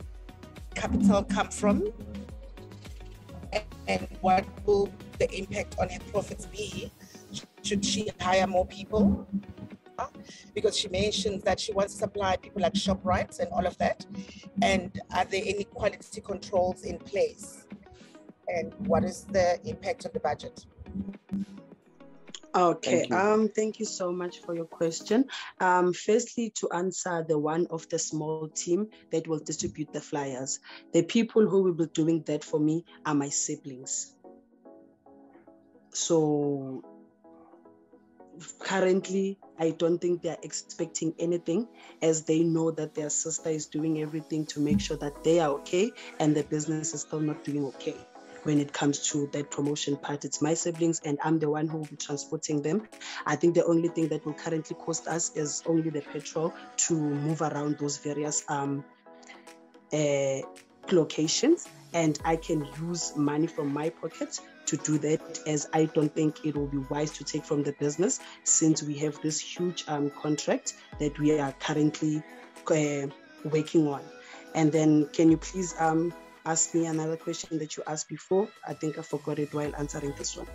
capital come from? And, what will the impact on her profits be? Should she hire more people? Because she mentioned that she wants to supply people like ShopRite and all of that. And are there any quality controls in place? And what is the impact on the budget? Okay, Thank you. um, thank you so much for your question. Um, firstly, to answer the one of the small team that will distribute the flyers, the people who will be doing that for me are my siblings. So currently, I don't think they're expecting anything as they know that their sister is doing everything to make sure that they are okay and the business is still not doing okay when it comes to that promotion part. It's my siblings, and I'm the one who will be transporting them. I think the only thing that will currently cost us is only the petrol to move around those various um, uh, locations, and I can use money from my pocket to do that as I don't think it will be wise to take from the business since we have this huge um, contract that we are currently uh, working on. And then, can you please um, ask me another question that you asked before. I think I forgot it while answering this one.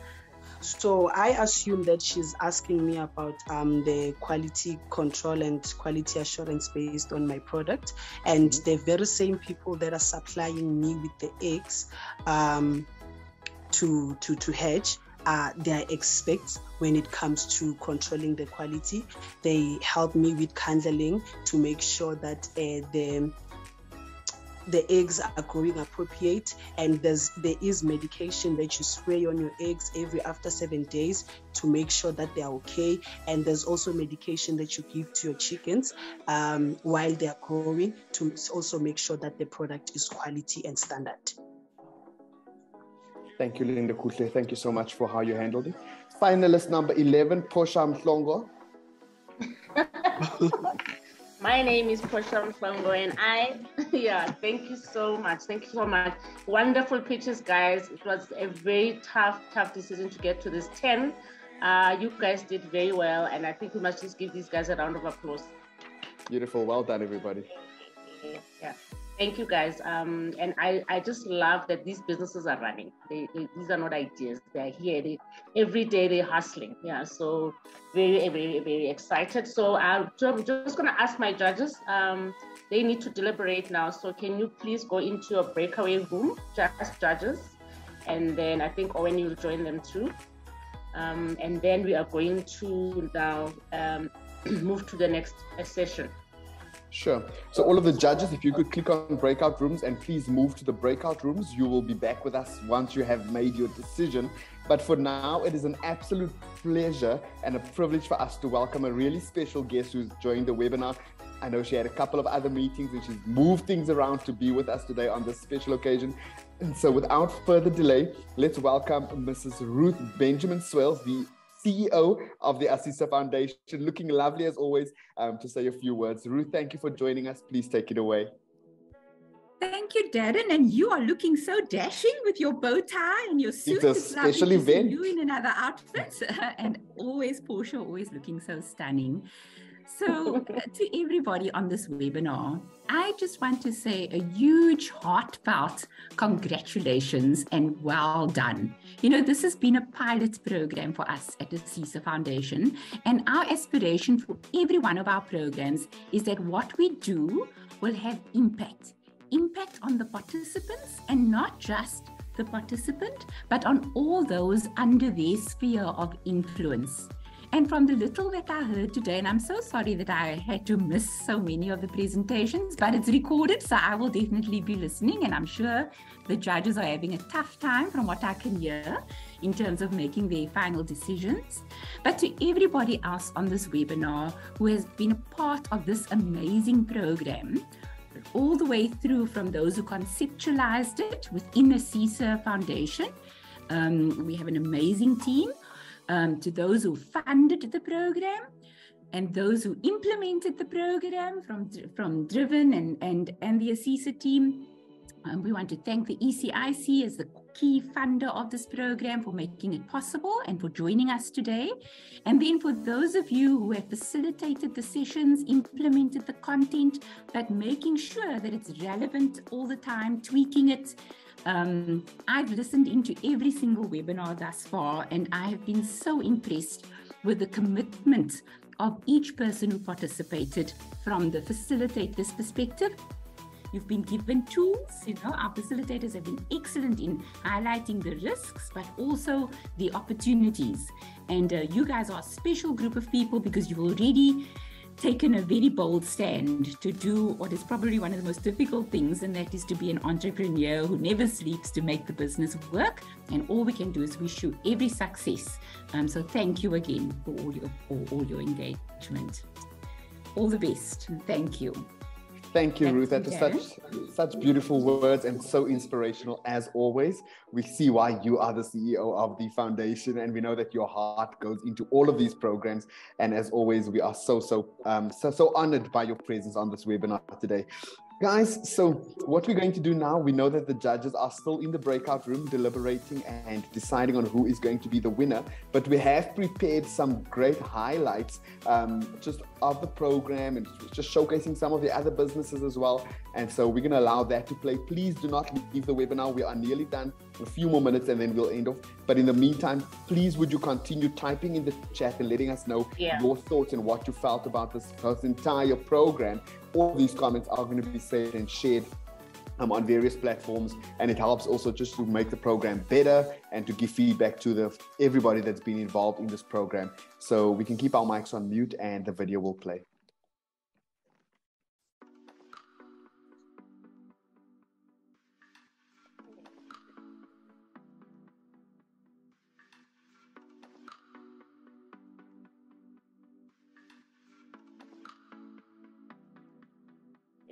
So I assume that she's asking me about um, the quality control and quality assurance based on my product, and the very same people that are supplying me with the eggs um, to to to hedge uh, their experts when it comes to controlling the quality. They help me with handling to make sure that uh, the the eggs are growing appropriate and there's there is medication that you spray on your eggs every after seven days to make sure that they're okay and there's also medication that you give to your chickens um, while they're growing to also make sure that the product is quality and standard Thank you, Lindokuhle. Thank you so much for how you handled it. Finalist number 11, Portia Mhlongo. My name is Portia Mhlongo, and I, yeah, thank you so much. Thank you so much. Wonderful pitches, guys. It was a very tough, tough decision to get to this 10. Uh, you guys did very well, and I think we must just give these guys a round of applause. Beautiful. Well done, everybody. Yeah. Thank you guys. Um, and I, I just love that these businesses are running. They, they, these are not ideas. They're here. They, every day they're hustling. Yeah. So very, very, very excited. So I'm just going to ask my judges. Um, they need to deliberate now. So can you please go into a breakaway room, just judges, and then I think Owen you'll join them too. Um, and then we are going to now um, move to the next session. Sure. So, all of the judges, if you could click on breakout rooms and please move to the breakout rooms, you will be back with us once you have made your decision. But for now, it is an absolute pleasure and a privilege for us to welcome a really special guest who's joined the webinar. I know she had a couple of other meetings and she's moved things around to be with us today on this special occasion. And so, without further delay, let's welcome Mrs. Ruth Benjamin Swales, the CEO of the ASISA Foundation, looking lovely as always, um, to say a few words. Ruth, thank you for joining us. Please take it away. Thank you, Darren. And you are looking so dashing with your bow tie and your suit. It's a special to event. You in another outfit, and always Portia, always looking so stunning. So, uh, to everybody on this webinar, I just want to say a huge, heartfelt congratulations and well done. You know, this has been a pilot program for us at the ASISA Foundation, and our aspiration for every one of our programs is that what we do will have impact impact on the participants and not just the participant, but on all those under their sphere of influence. And from the little that I heard today, and I'm so sorry that I had to miss so many of the presentations, but it's recorded, so I will definitely be listening. And I'm sure the judges are having a tough time from what I can hear in terms of making their final decisions. But to everybody else on this webinar who has been a part of this amazing program, all the way through from those who conceptualized it within the ASISA Foundation. Um, we have an amazing team. Um, to those who funded the program and those who implemented the program from, from Driven and, and, and the ASISA team. Um, we want to thank the ECIC as the key funder of this program for making it possible and for joining us today. And then for those of you who have facilitated the sessions, implemented the content, but making sure that it's relevant all the time, tweaking it. Um, I've listened into every single webinar thus far, and I have been so impressed with the commitment of each person who participated from the facilitator's perspective You've been given tools. You know, our facilitators have been excellent in highlighting the risks, but also the opportunities. And uh, you guys are a special group of people because you've already taken a very bold stand to do what is probably one of the most difficult things, and that is to be an entrepreneur who never sleeps to make the business work. And all we can do is wish you every success. Um, so thank you again for all your for all your engagement. All the best. Thank you. Thank you, Ruth. That was such such beautiful words and so inspirational as always. We see why you are the CEO of the foundation, and we know that your heart goes into all of these programs. And as always, we are so so um, so so honored by your presence on this webinar today. Guys, so what we're going to do now, we know that the judges are still in the breakout room deliberating and deciding on who is going to be the winner, but we have prepared some great highlights um, just of the program and just showcasing some of the other businesses as well. And so we're going to allow that to play. Please do not leave the webinar. We are nearly done. A few more minutes and then we'll end off. But in the meantime, please would you continue typing in the chat and letting us know Yeah. your thoughts and what you felt about this, this entire program. All these comments are going to be saved and shared um, on various platforms, and it helps also just to make the program better and to give feedback to the everybody that's been involved in this program. So we can keep our mics on mute, and the video will play.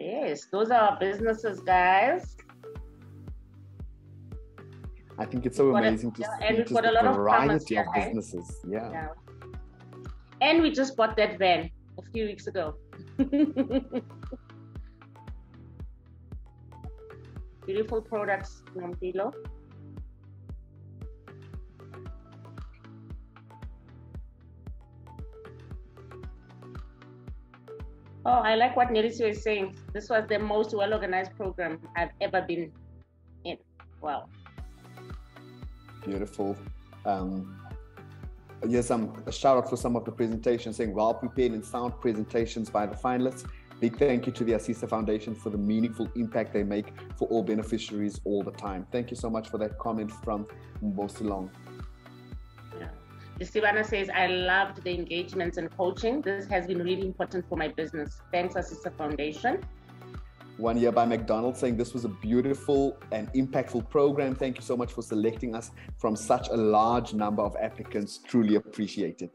Yes, those are our businesses, guys. I think it's so We've got a- amazing to yeah, see just the of variety of guys. businesses. Yeah. Yeah. And we just bought that van a few weeks ago. Beautiful products, Nampilo. Oh, I like what Nelisi was saying. This was the most well organized program I've ever been in. Wow. Beautiful. Um, yes, um, a shout out for some of the presentations saying well prepared and sound presentations by the finalists. Big thank you to the ASISA Foundation for the meaningful impact they make for all beneficiaries all the time. Thank you so much for that comment from Mbosilong. Sivana says, I loved the engagements and coaching. This has been really important for my business. Thanks, ASISA Foundation. One year by McDonald's saying this was a beautiful and impactful program. Thank you so much for selecting us from such a large number of applicants. Truly appreciate it.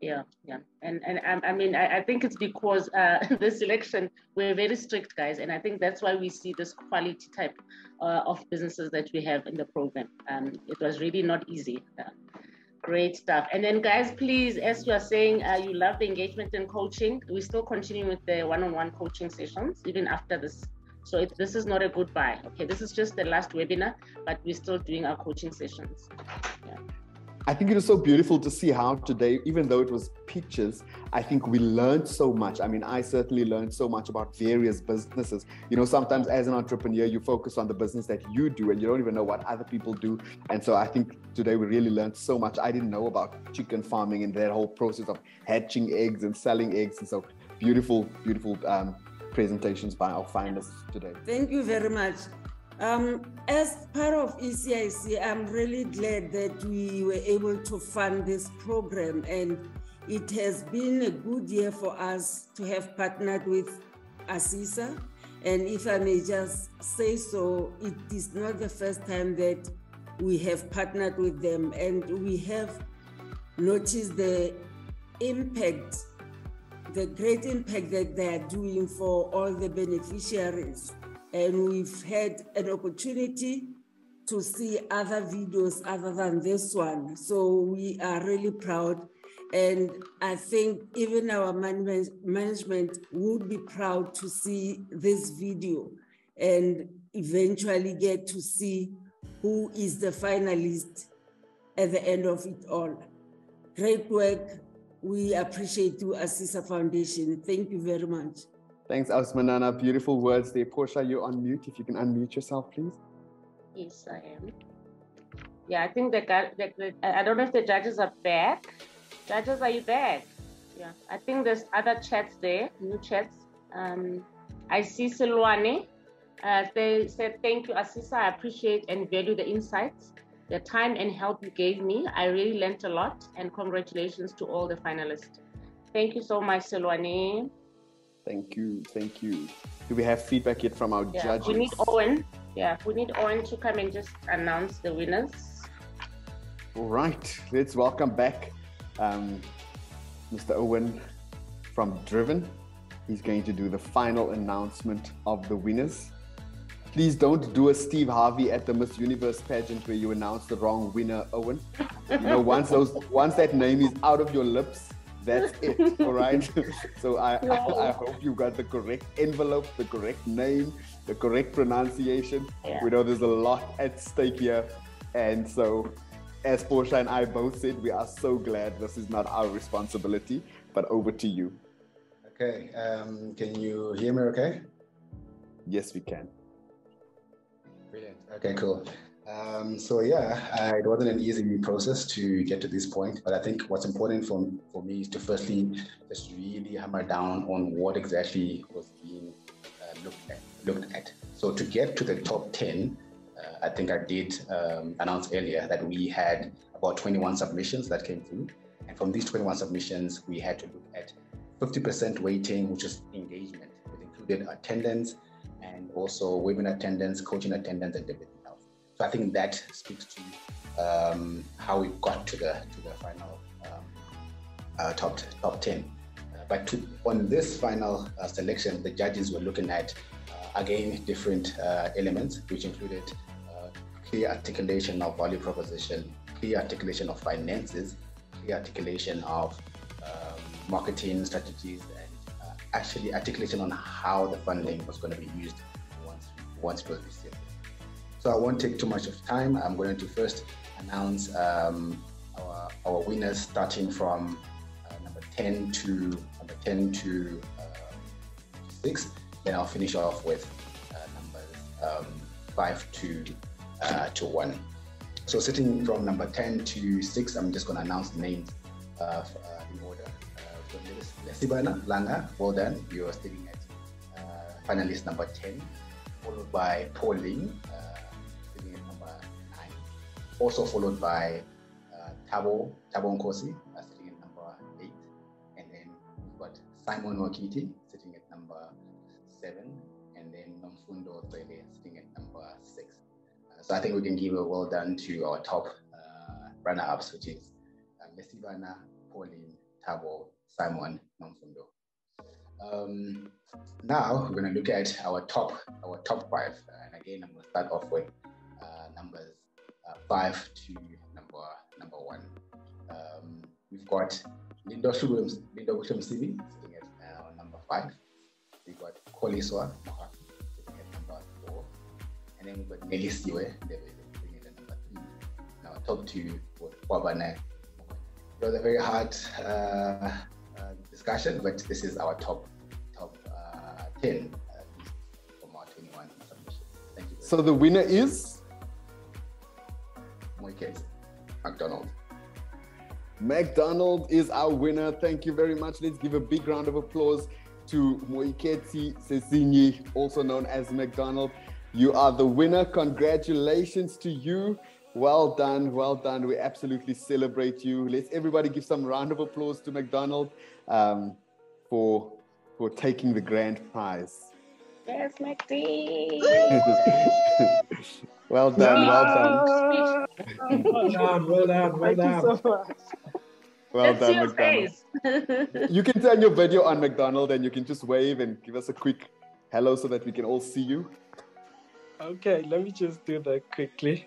Yeah, yeah. And and um, I mean, I, I think it's because uh, the selection, we're very strict, guys. And I think that's why we see this quality type uh, of businesses that we have in the program. Um, it was really not easy. Uh, great stuff. And then, guys, please, as you are saying, uh, you love the engagement and coaching. We still continue with the one-on-one coaching sessions even after this. So it, this is not a goodbye. Okay, this is just the last webinar, but we're still doing our coaching sessions. Yeah. I think it was so beautiful to see how today, even though it was pictures, I think we learned so much. I mean, I certainly learned so much about various businesses. You know, sometimes as an entrepreneur, you focus on the business that you do and you don't even know what other people do. And so I think today we really learned so much. I didn't know about chicken farming and that whole process of hatching eggs and selling eggs. And so beautiful, beautiful um, presentations by our finalists today. Thank you very much. Um, as part of ECIC, I'm really glad that we were able to fund this program, and it has been a good year for us to have partnered with ASISA. And if I may just say so, it is not the first time that we have partnered with them, and we have noticed the impact, the great impact that they are doing for all the beneficiaries and we've had an opportunity to see other videos other than this one. So we are really proud. And I think even our management, management would be proud to see this video and eventually get to see who is the finalist at the end of it all. Great work. We appreciate you, ASISA Foundation. Thank you very much. Thanks, Osmanana. Beautiful words there. Portia, you're on mute. If you can unmute yourself, please. Yes, I am. Yeah, I think the, the, the I don't know if the judges are back. Judges, are you back? Yeah, I think there's other chats there, new chats. Um, I see Silwane. Uh, they said, Thank you, ASISA. I appreciate and value the insights, the time and help you gave me. I really learned a lot, and congratulations to all the finalists. Thank you so much, Silwane. Thank you. Thank you. Do we have feedback yet from our Yeah, judges? we need Owen. Yeah, we need Owen to come and just announce the winners. All right, let's welcome back um, Mr. Owen from Driven. He's going to do the final announcement of the winners. Please don't do a Steve Harvey at the Miss Universe pageant where you announce the wrong winner, Owen. You know, once those, once that name is out of your lips, that's it. All right. so I, I, I hope you got the correct envelope, the correct name, the correct pronunciation. Yeah. We know there's a lot at stake here, and so as Portia and I both said, we are so glad this is not our responsibility. But over to you. Okay, um, can you hear me okay? Yes, we can. Brilliant. Okay, cool. Um, so yeah, uh, it wasn't an easy process to get to this point, but I think what's important for, for me is to firstly just really hammer down on what exactly was being uh, looked at. Looked at. So to get to the top 10, uh, I think I did um, announce earlier that we had about 21 submissions that came through. And from these 21 submissions, we had to look at 50% weighting, which is engagement. It included attendance and also women attendance, coaching attendance, and. So I think that speaks to um, how we got to the to the final um, uh, top top 10. Uh, but to, on this final uh, selection, the judges were looking at uh, again different uh, elements, which included uh, clear articulation of value proposition, clear articulation of finances, clear articulation of um, marketing strategies, and actually articulation on how the funding was going to be used once once it was received. So I won't take too much of time. I'm going to first announce um, our, our winners starting from uh, number 10 to number 10 to um, 6. Then I'll finish off with uh, numbers um, 5 to uh, to 1. So sitting from number 10 to 6, I'm just going to announce the names uh, uh, in order. Uh, so Langa, well done. You are sitting at uh, finalist number 10, followed by Pauline, Also followed by uh, Thabo, Thabo Nkosi, uh, sitting at number 8. And then we've got Simon Wakiti, sitting at number 7. And then Nomfundo Twele, sitting at number 6. Uh, so I think we can give a well done to our top uh, runner-ups, which is uh, Pauline, Thabo, Simon, Nomfundo. Um, now we're going to look at our top our top five, and again I'm going to start off with uh, numbers uh, five to number number one. Um, we've got Linda Williams, Linda Williams sitting at uh, number five. We've got Koliswa sitting at number four, and then we've got Nelisiwe sitting at number three. Now top two was Wabane. It was a very hard uh, uh, discussion, but this is our top top uh, ten from our 21 submissions. Thank you. So the winner is Moikens McDonald. McDonald is our winner. Thank you very much. Let's give a big round of applause to Moiketsi Sesinyi, also known as McDonald. You are the winner. Congratulations to you. Well done, well done. We absolutely celebrate you. Let's everybody give some round of applause to McDonald um, for for taking the grand prize. Yes, McD. well done, well done. Well done, well done, well Thank you done. so much. Well Let's done, your McDonald. face. You can turn your video on, McDonald, and you can just wave and give us a quick hello so that we can all see you. Okay, let me just do that quickly.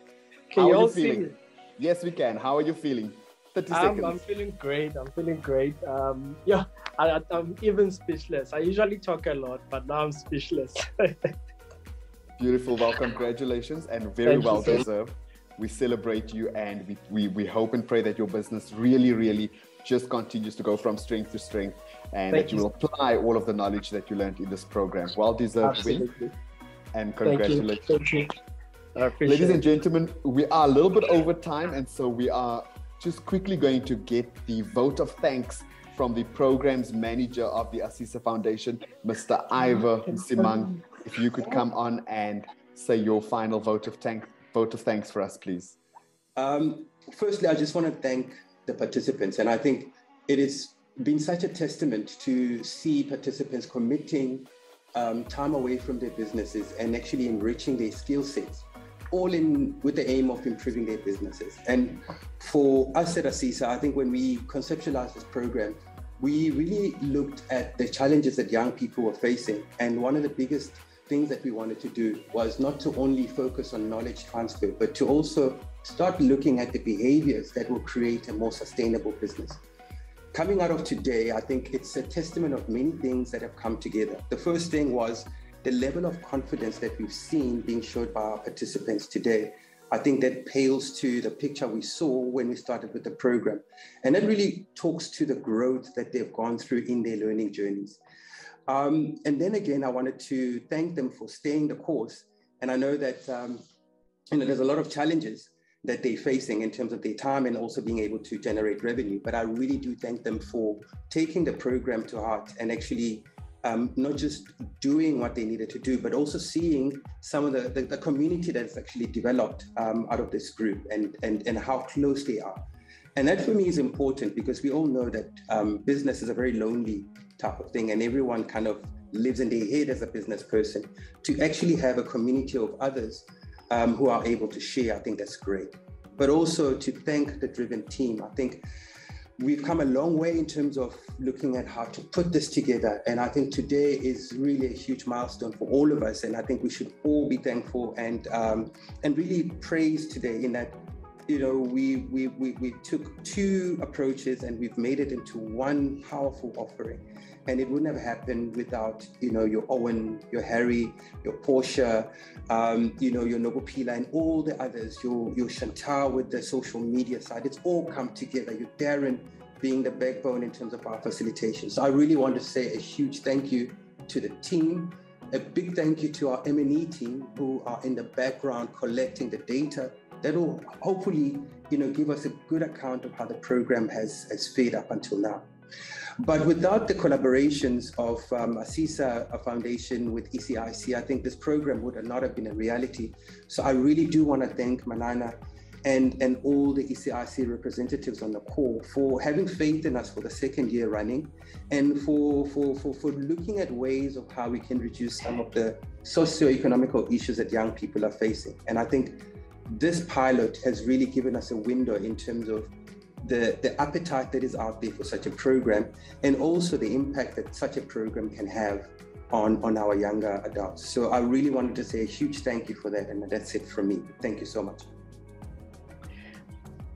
How Can you are all you see feeling? me? Yes, we can. How are you feeling? 30 I'm, seconds. I'm feeling great. I'm feeling great. Um, yeah, I, I- I'm even speechless. I usually talk a lot, but now I'm speechless. Beautiful. Well, congratulations and very Thank well deserved. We celebrate you and we, we, we hope and pray that your business really, really just continues to go from strength to strength and Thank that you you. will apply all of the knowledge that you learned in this program. Well deserved win Absolutely. and Thank you. congratulations. Thank you. I appreciate Ladies and gentlemen, we are a little bit over time, and so we are just quickly going to get the vote of thanks from the programs manager of the ASISA Foundation, Mr. Ivor Simang. If you could come on and say your final vote of thank vote of thanks for us, please. Um, firstly, I just want to thank the participants, and I think it has been such a testament to see participants committing um, time away from their businesses and actually enriching their skill sets, all in with the aim of improving their businesses. And for us at ASISA, I think when we conceptualized this program, we really looked at the challenges that young people were facing. And one of the biggest things that we wanted to do was not to only focus on knowledge transfer, but to also start looking at the behaviors that will create a more sustainable business. Coming out of today, I think it's a testament of many things that have come together. The first thing was the level of confidence that we've seen being showed by our participants today. I think that pales to the picture we saw when we started with the program. And that really talks to the growth that they've gone through in their learning journeys. Um, and then again, I wanted to thank them for staying the course. And I know that um, you know there's a lot of challenges that they're facing in terms of their time and also being able to generate revenue. But I really do thank them for taking the program to heart and actually um, not just doing what they needed to do, but also seeing some of the, the, the community that's actually developed um, out of this group and, and, and how close they are. And that for me is important because we all know that um, business is a very lonely type of thing and everyone kind of lives in their head as a business person. To actually have a community of others um, who are able to share, I think that's great. But also to thank the Driven team. I think we've come a long way in terms of looking at how to put this together. And I think today is really a huge milestone for all of us. And I think we should all be thankful and um, and really praise today in that you know, we, we, we, we took two approaches and we've made it into one powerful offering. And it wouldn't have happened without, you know, your Owen, your Harry, your Portia, um, you know, your Nobopila and all the others, your, your Chantal with the social media side. It's all come together. Your Darren being the backbone in terms of our facilitation. So I really want to say a huge thank you to the team. A big thank you to our M&E team who are in the background collecting the data, that will hopefully you know give us a good account of how the program has has fared up until now. But without the collaborations of um, ASISA Foundation with ECIC, I think this program would not have been a reality. So I really do want to thank Manana and, and all the ECIC representatives on the call for having faith in us for the second year running and for, for, for, for looking at ways of how we can reduce some of the socio-economical issues that young people are facing. And I think this pilot has really given us a window in terms of the, the appetite that is out there for such a program and also the impact that such a program can have on, on our younger adults. So I really wanted to say a huge thank you for that. And that's it from me. Thank you so much.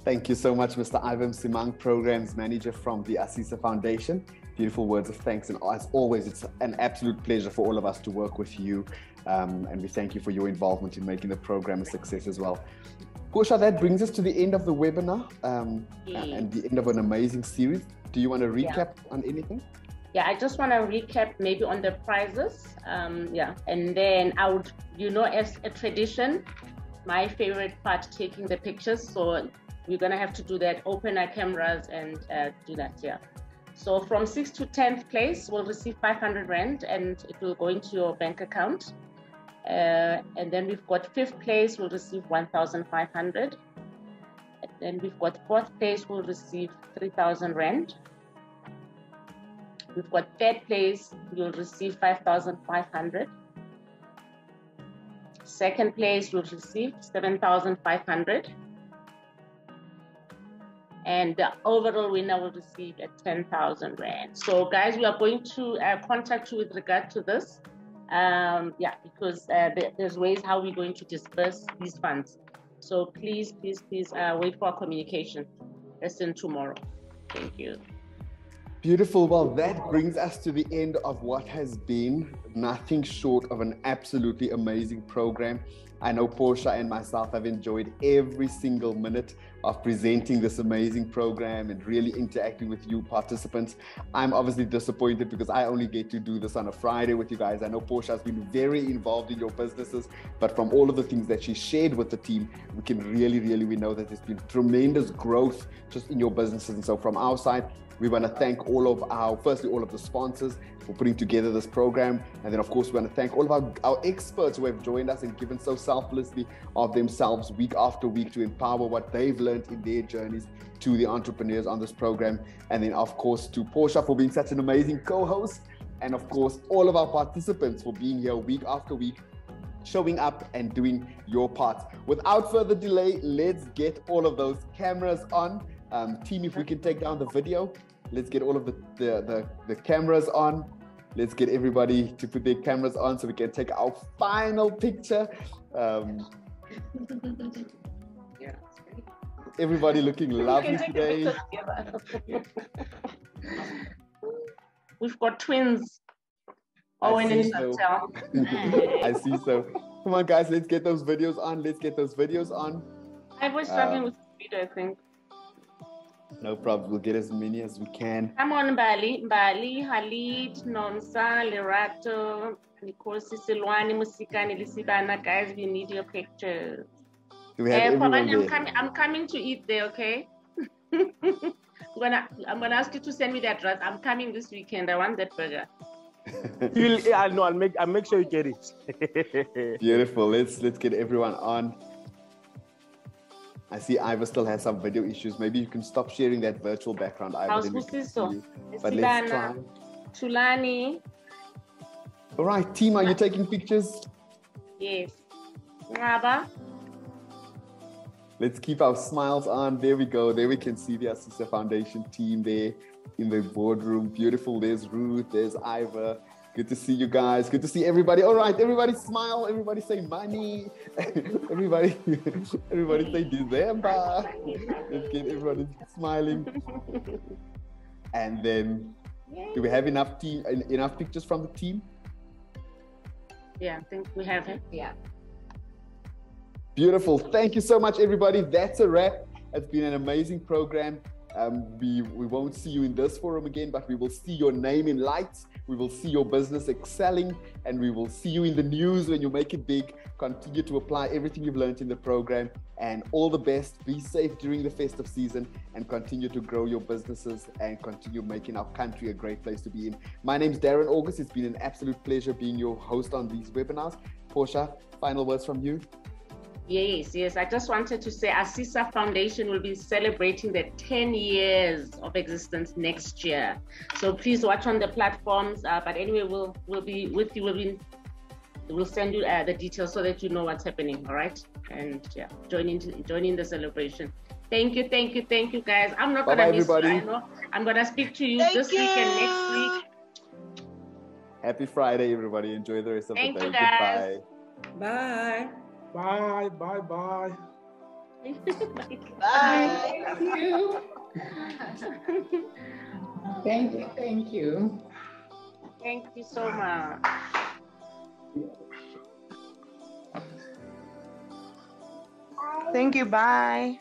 Thank you so much, Mr. Ivan Simang, Programs Manager from the ASISA Foundation. Beautiful words of thanks. And as always, it's an absolute pleasure for all of us to work with you um, and we thank you for your involvement in making the program a success as well. Portia, that brings us to the end of the webinar um, and the end of an amazing series. Do you want to recap yeah. on anything? Yeah, I just want to recap maybe on the prizes. Um, yeah, and then I would, you know, as a tradition, my favorite part taking the pictures. So we're gonna have to do that. Open our cameras and uh, do that. Yeah. So from sixth to tenth place, we'll receive 500 rand, and it will go into your bank account. Uh, and then we've got fifth place will receive 1,500. And then we've got fourth place will receive 3,000 rand. We've got third place, you'll receive 5,500. Second place, you'll receive 7,500. And the overall winner will receive a 10,000 rand. So guys, we are going to uh, contact you with regard to this um, yeah, because uh, there's ways how we're going to disperse these funds. So please, please, please uh, wait for our communication. Listen tomorrow. Thank you. Beautiful. Well, that brings us to the end of what has been nothing short of an absolutely amazing program. I know Portia and myself have enjoyed every single minute of presenting this amazing program and really interacting with you participants. I'm obviously disappointed because I only get to do this on a Friday with you guys. I know Portia has been very involved in your businesses, but from all of the things that she shared with the team, we can really, really, we know that there's been tremendous growth just in your businesses. And so from our side, we want to thank all of our, firstly, all of the sponsors for putting together this program. And then, of course, we want to thank all of our, our experts who have joined us and given so selflessly of themselves week after week to empower what they've learned in their journeys to the entrepreneurs on this program. And then, of course, to Portia for being such an amazing co host. And of course, all of our participants for being here week after week showing up and doing your part. Without further delay, let's get all of those cameras on. Um, team, if we can take down the video, let's get all of the, the, the, the cameras on. Let's get everybody to put their cameras on so we can take our final picture. Um, everybody looking lovely today. We've got twins. Oh, I and see so. I see so. Come on, guys, let's get those videos on. Let's get those videos on. I was struggling Um, with speed, I think. No problem. We'll get as many as we can. Come on, Bali, Bali, Halit, Nonsa, Lerato, Nicole Sisilwani, Musikani, Lisibana. Guys, we need your pictures. Do we have eh, everyone Pamani, I'm there? coming. I'm coming to eat there. Okay. I'm gonna. I'm gonna ask you to send me the address. I'm coming this weekend. I want that burger. You'll, I know. I'll make. I'll make sure you get it. Beautiful. Let's let's get everyone on. I see Ivor still has some video issues. Maybe you can stop sharing that virtual background, Ivor. How's then we can But let's try. Tulani. All right, team, are you taking pictures? Yes. Ngaba. Let's keep our smiles on. There we go. There we can see the ASISA Foundation team there in the boardroom. Beautiful. There's Ruth. There's Ivor. Good to see you guys. Good to see everybody. All right, everybody smile. Everybody say money. everybody, everybody say December. Let's get everybody smiling. And then, do we have enough team? Enough pictures from the team? Yeah, I think we have it. Yeah. Beautiful. Thank you so much, everybody. That's a wrap. It's been an amazing program. Um, we, we won't see you in this forum again, but we will see your name in lights. We will see your business excelling, and we will see you in the news when you make it big. Continue to apply everything you've learned in the program, and all the best. Be safe during the festive season, and continue to grow your businesses and continue making our country a great place to be in. My name is Darren August. It's been an absolute pleasure being your host on these webinars. Portia, final words from you. Yes, yes. I just wanted to say ASISA Foundation will be celebrating the 10 years of existence next year. So please watch on the platforms. Uh, but anyway, we'll we'll be with you. We'll be we'll send you uh, the details so that you know what's happening. All right, and yeah, join in join in the celebration. Thank you, thank you, thank you, guys. I'm not Bye-bye, gonna miss everybody. you. I know. I'm gonna speak to you Thank this week and next week. Happy Friday, everybody. Enjoy the rest of Thank the day. you, guys. Goodbye. Bye. Bye, bye, bye. Bye. Thank you. Thank you. Thank you. Thank you so much. Thank you. Bye.